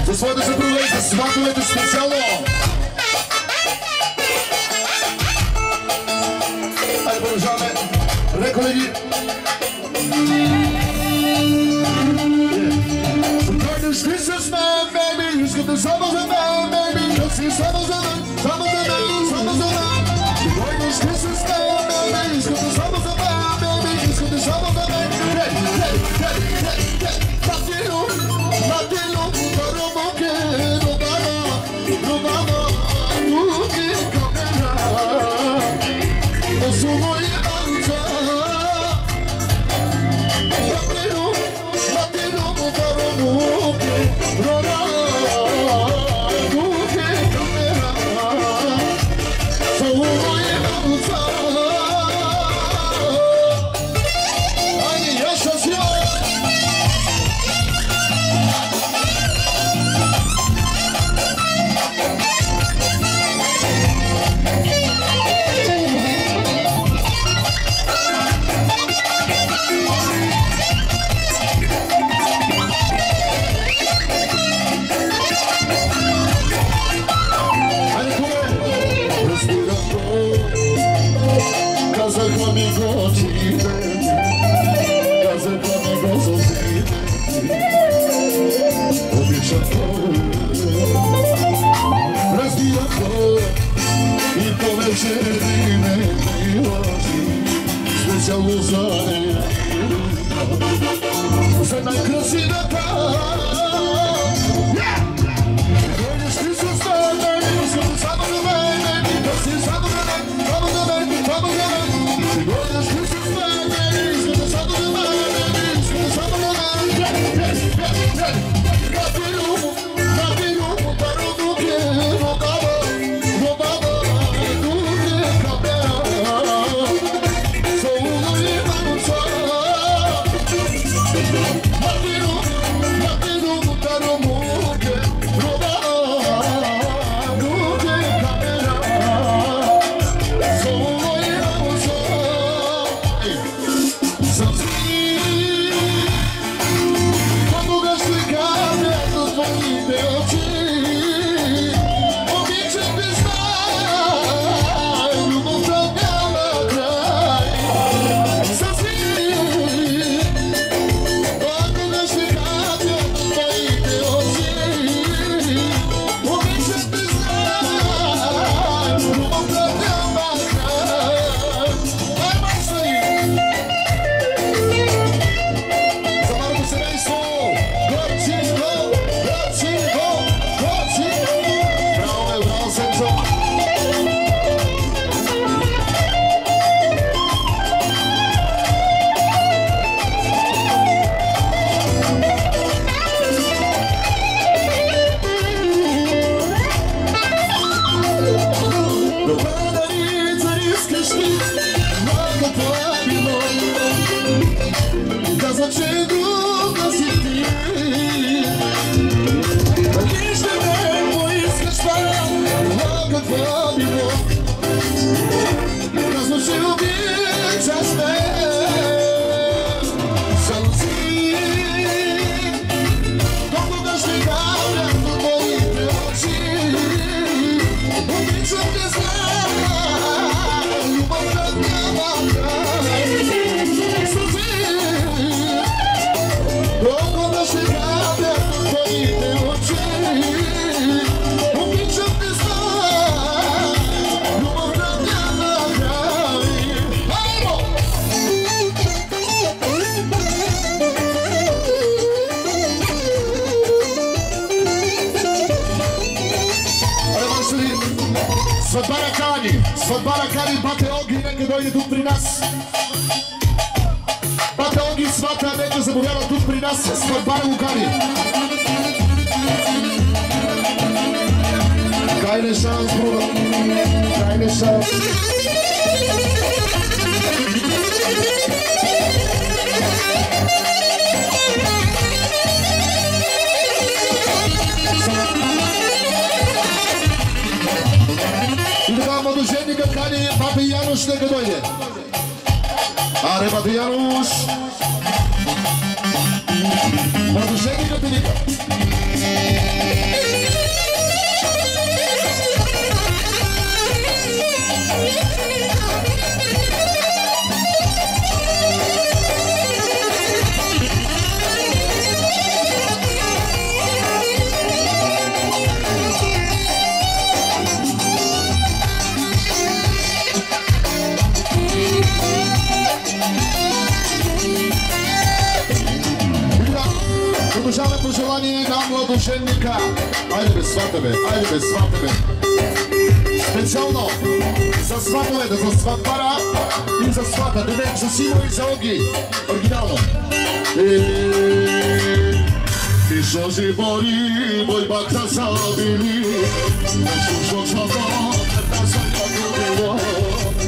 за своите съпруга и за сватовете специално! Colony. Yeah. This is man, baby. He's got the troubles of baby. Cause he's troubles of Γιάννη Παπηγιάννου στην Κοντόγια. Άρε Παπηγιάννους. nagło do Ajde bez svatebe, ajde bez svatebe Specjalno za svatoleda, za svatbara i za svata Denek, za sivo i za ogi Originalno I što si bori, moj bakta zabili. Nešto što smo to, da sam kako bilo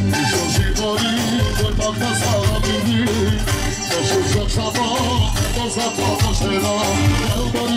I što si bori, moj bakta zabili Nešto što smo to, da sam kako bilo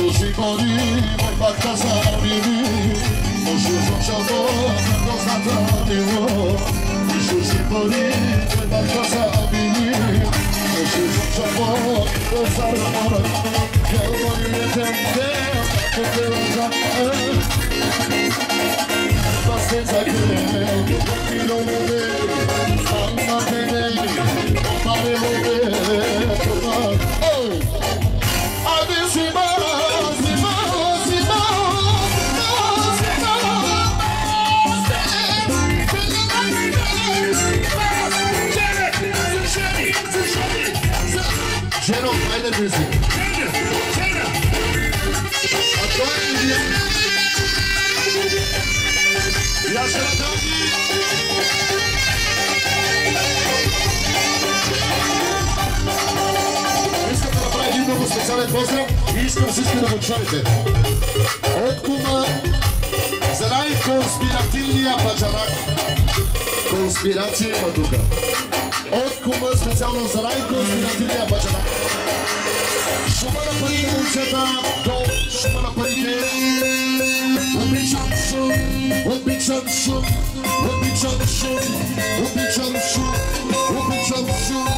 I'm not going to be able to don't going to be able to don't going to be able to do it. Geno, ajde music. Направя един много специален поздрав и искам всички да го чуете. От кума за най-конспиративния пачарак. Конспирация има тук. От кума специално за най-конспиративния пачарак. Шума на парите, момчета, до шума на парите. Обичам шум, обичам шум, обичам шум, обичам шум, обичам шум,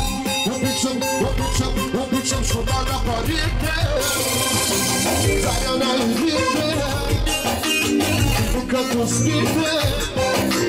обичам, обичам, обичам шума на парите. Заря на ирите, докато спите,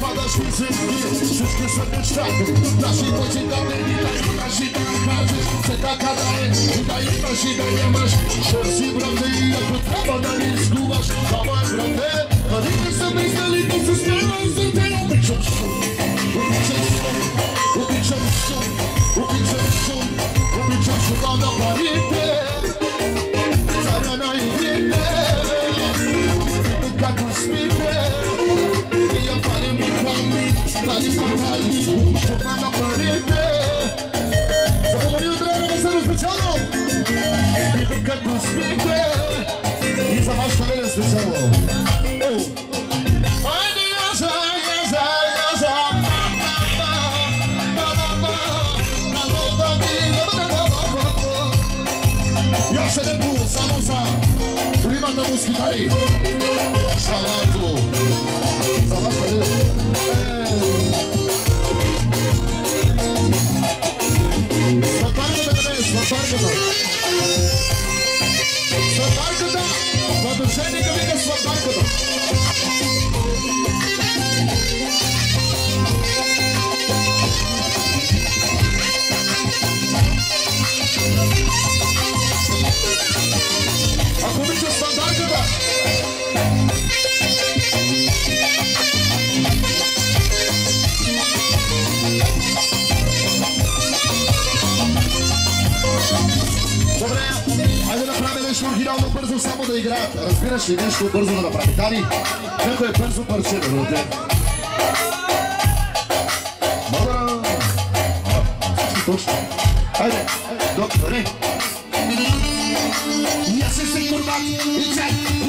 Padasz mi wszystkie, wszystkie sobie światy Nasi chodzi damy, witaj, nasi tak marzy Czeka kadaje, witaj, nasi tak nie masz Szersi brody i jak potrawa na nie zgubasz Mała brody, a ty tak sobie znali To co stało i co ty robisz Ubiczam szum, ubiczam szum, ubiczam szum Ubiczam szum, a na parietę Hey! Само да играят. Разбираш ли нещо бързо да направи? Дани, някой е бързо парче, да дойде. Баба! А, Точно. Айде, добре. Я се се турбак, и чак,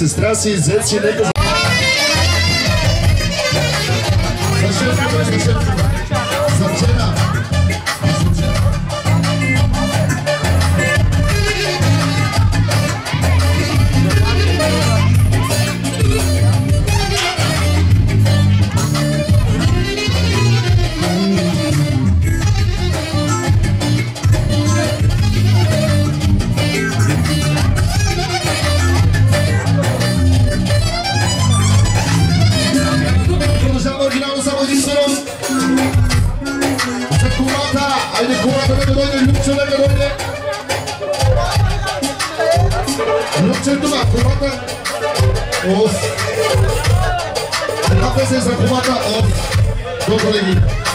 сестра си, зет си, нека... Съжена, съжена, съжена. kumata off. La presença kumata off. Vamos, go,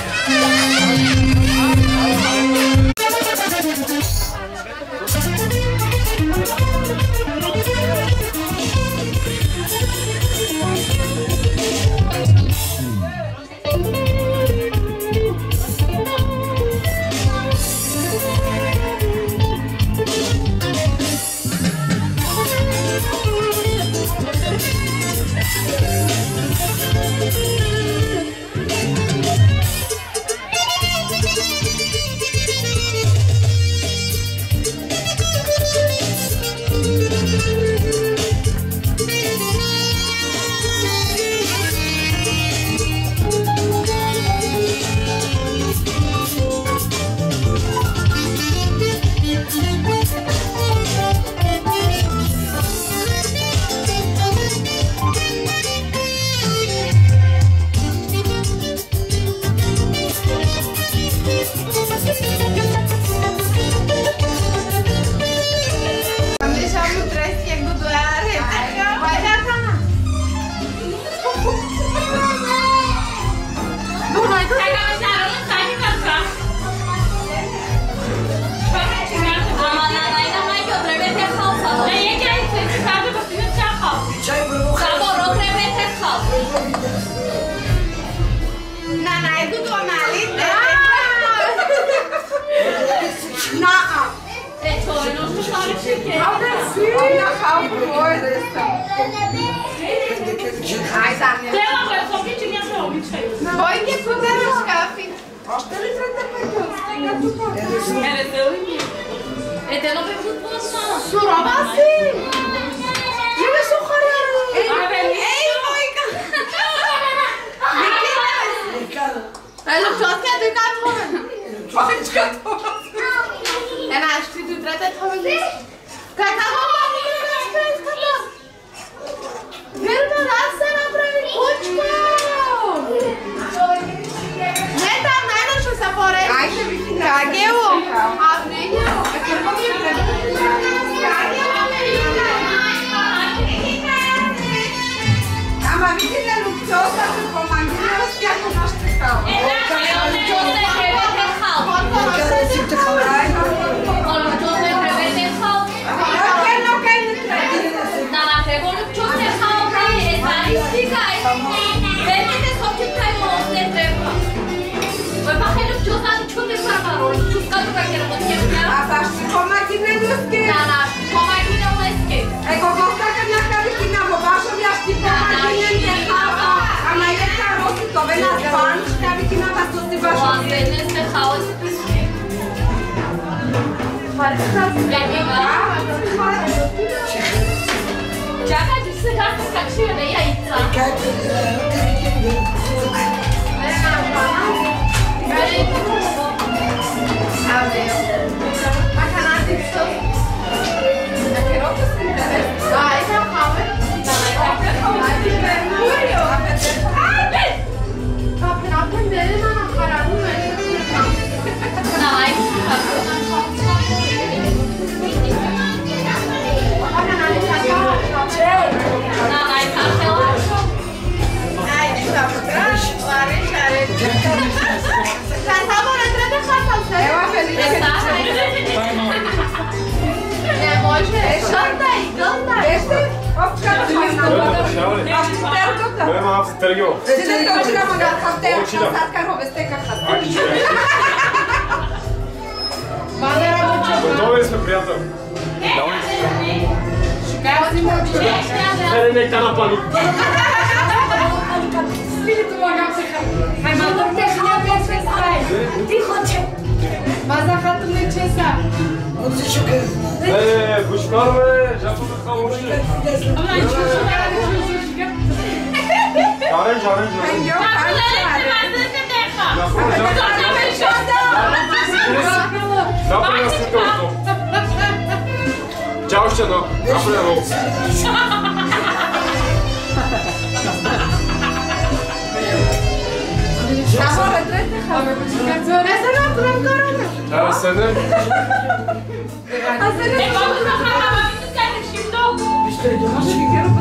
Hasan'ı...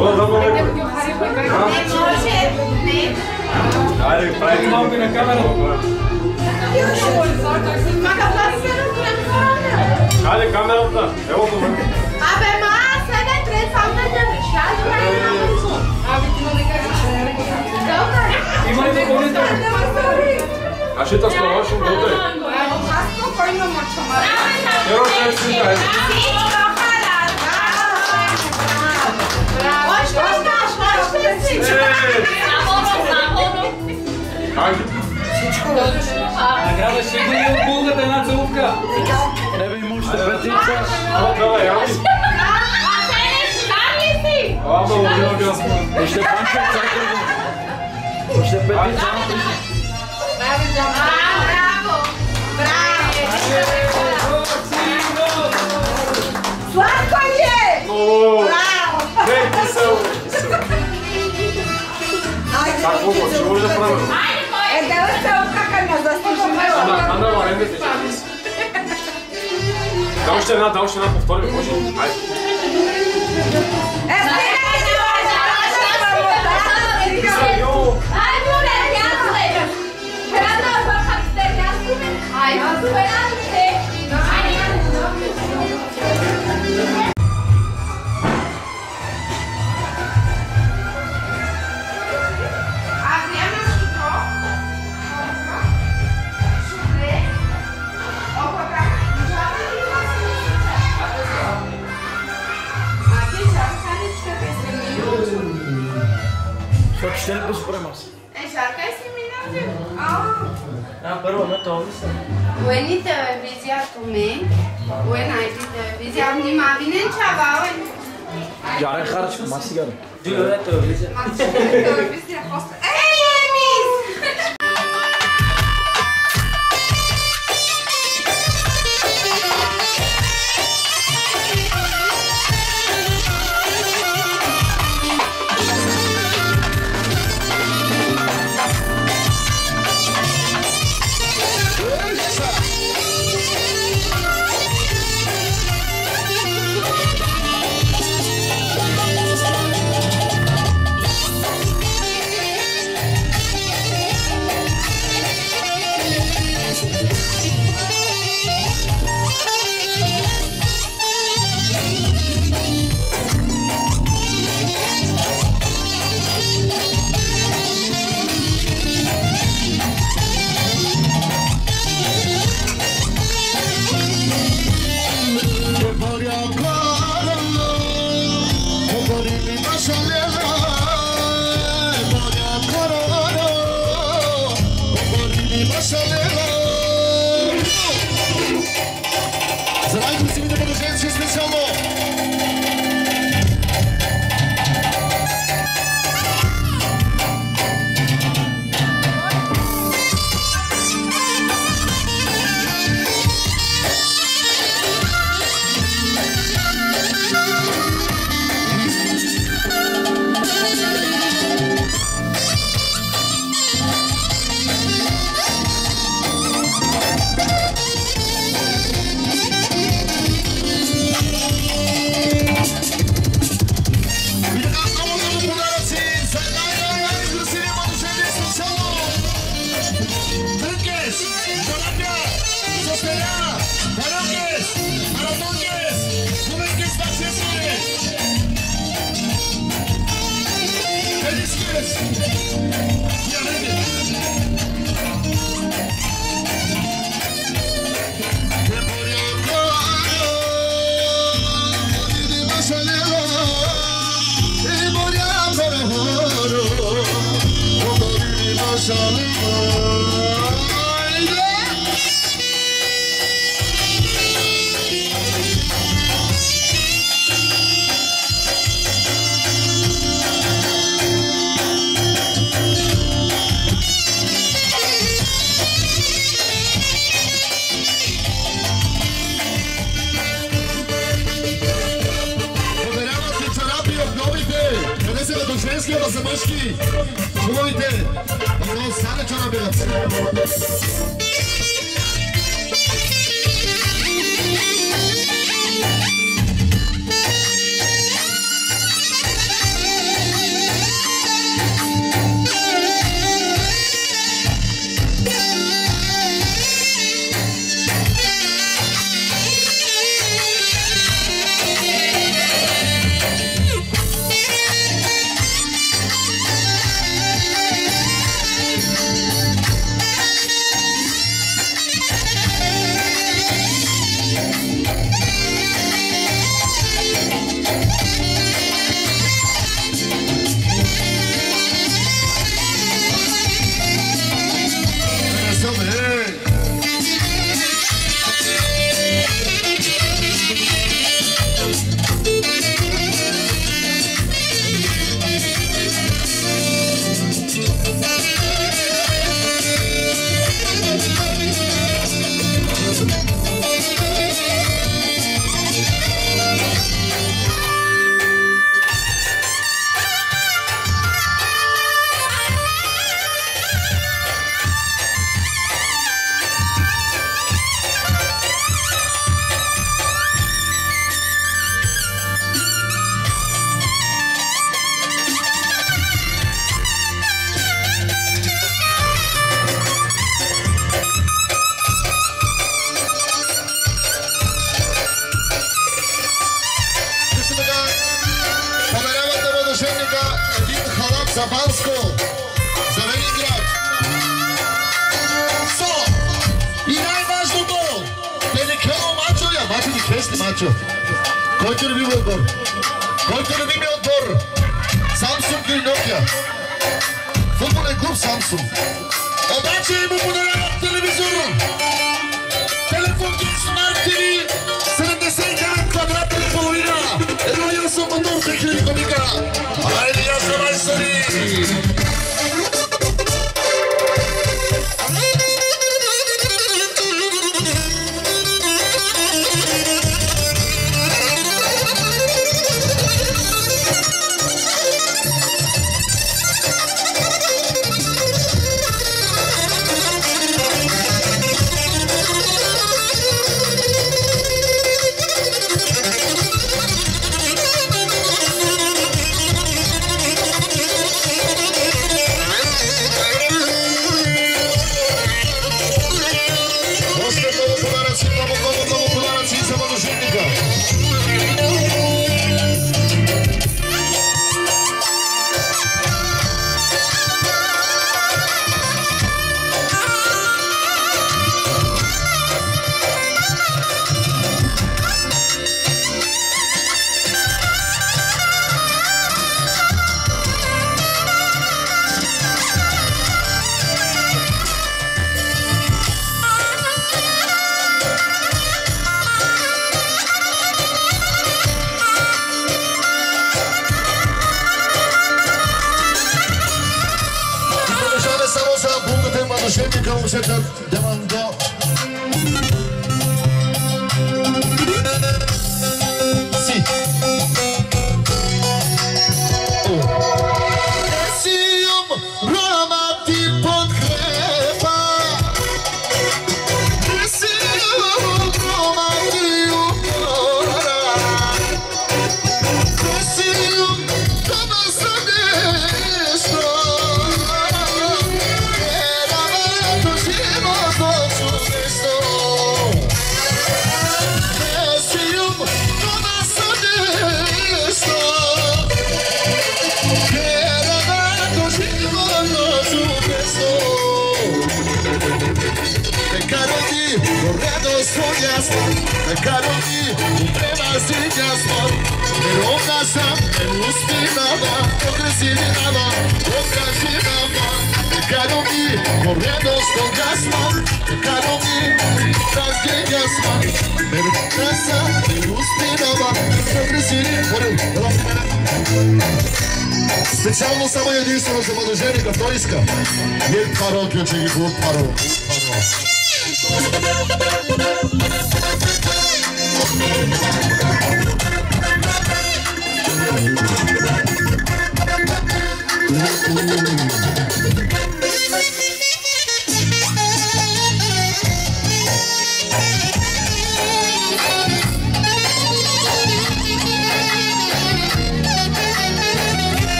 Ulan lan bana koy. Hayır, hayır. Tamam bir kamera. Hadi kameramda. Ne oldu lan? Abi ma sen de tres anlayacağım. Şarj vermem. Abi kime de kaçırır. Tamam. İmanı da konuşalım. Aşıta não tem? coño mucho más. Yo creo que es Hoş hoş hoş hoş kesin. Hangi? Agora chega o Buga da nossa UFCA. Levem mostra para ti. Давай, я. Ама, убил, убил. Ще панча, чакай. Ще пети, чакай. Бабе, джамал. Sacou, tirou hoje pra mim. É dela então, Cacá, minhas duas pintinhas maiores. Anda agora, ainda tem. Dá um estrenar, dá um estrenar por fora, depois. É Ai, mulher, que asco, Leila. Pera, não, eu vou ficar com o dedo, Ai, Selpus premas. Eșarca não minată. Da, prvo, me to ovisi. Ueni televizija kome, ueni IT televizija, ni ma vinen čava, ueni. Jare harč, masi gare. Dilo je televizija. Masi televizija, hosta.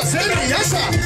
sir. Yes, sir.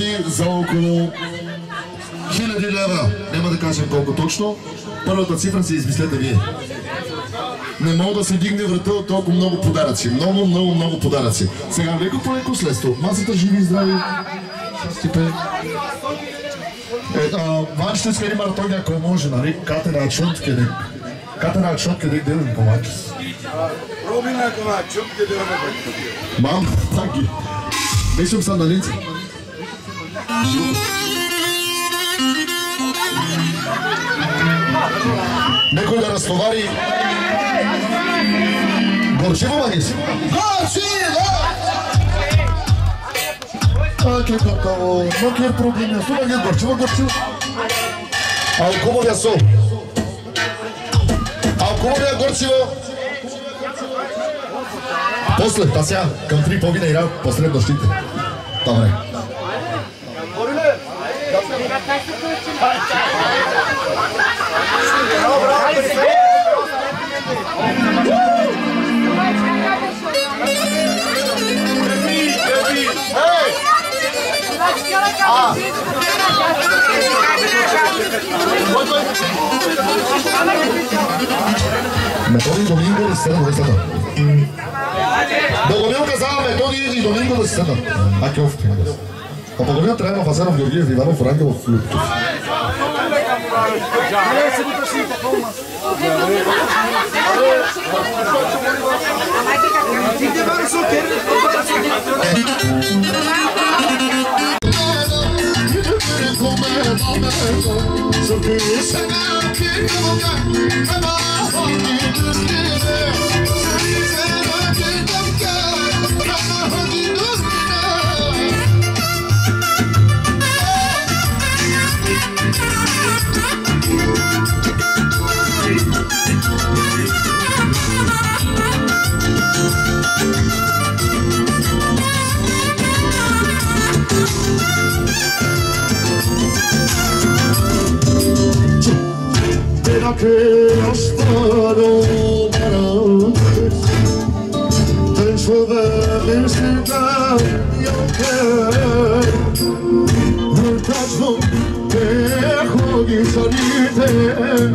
Подаръци за около хиляди лева. Няма да кажем колко точно. Първата цифра си измислете вие. Не мога да се дигне врата от толкова много подаръци. Много, много, много подаръци. Сега леко по леко следство. Масата живи и здрави. Щастипе. Е, а, Ванчите скери Мартони, ако може, нали? Катера чутке, не. Катера чутке, не делим по мачес. Робина, ако на чупке да не Мам, таки. Мислим съм на лице. Некой да разтовари Горчиво, Магис? Горчиво! Аке какаво, макер проблем ясо, Магис, горчиво, горчиво. Ал кубо ясо. Ал кубо бя горчиво. После, та сега, към три половина игра посред нощите. Добре. Ó. Metodi Domingo de Sena, dove stanno? Bogomil Casal, Metodi di Domingo é de Sena. A che offre adesso? A Bogomil Trema facevano Gheorghie, vivano Franco o Flutto. Adesso mi presenta, Thomas. Tem vários solteiros, tem né? vários é. solteiros. Come on, so good. Sing out, keep going, come on, keep yaklaşmadım beraber Tens ve vermişten yakar Hırtaçmım pek o güzel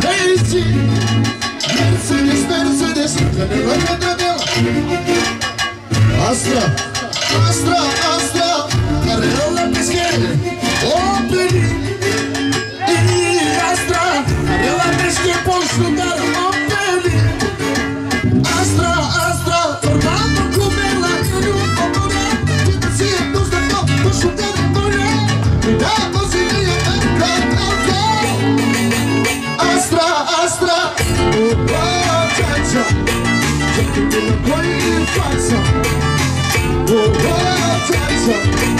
Гаити, Мерседес, Мерседес, Камила, Камила. Астра, Астра, Астра, Орел. Awesome.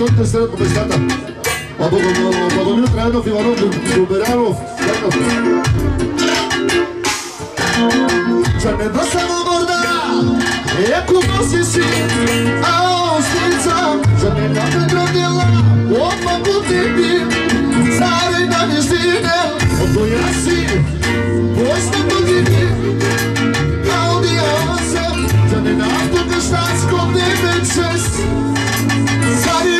Седат по местата. Богомил Траянов, Иванов, Люберянов, Стайнов. Че не да само горда, еко носи си, а острица, че не да ме градила, опа по тебе, царе да не стине, от коя си, поясна пътини, аудиоза, че не да тук щатско небе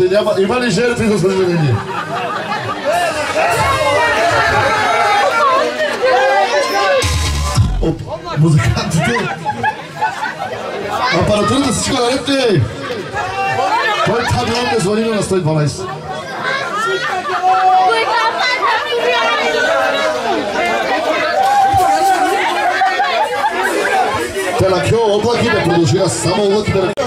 Siedziała i wali żerty do se escolheu, ty! Aparatury to wszystko na ty! Bądź kamionkę, dzwonimy na 112. Pela que eu vou aqui para produzir a samba, eu vou aqui.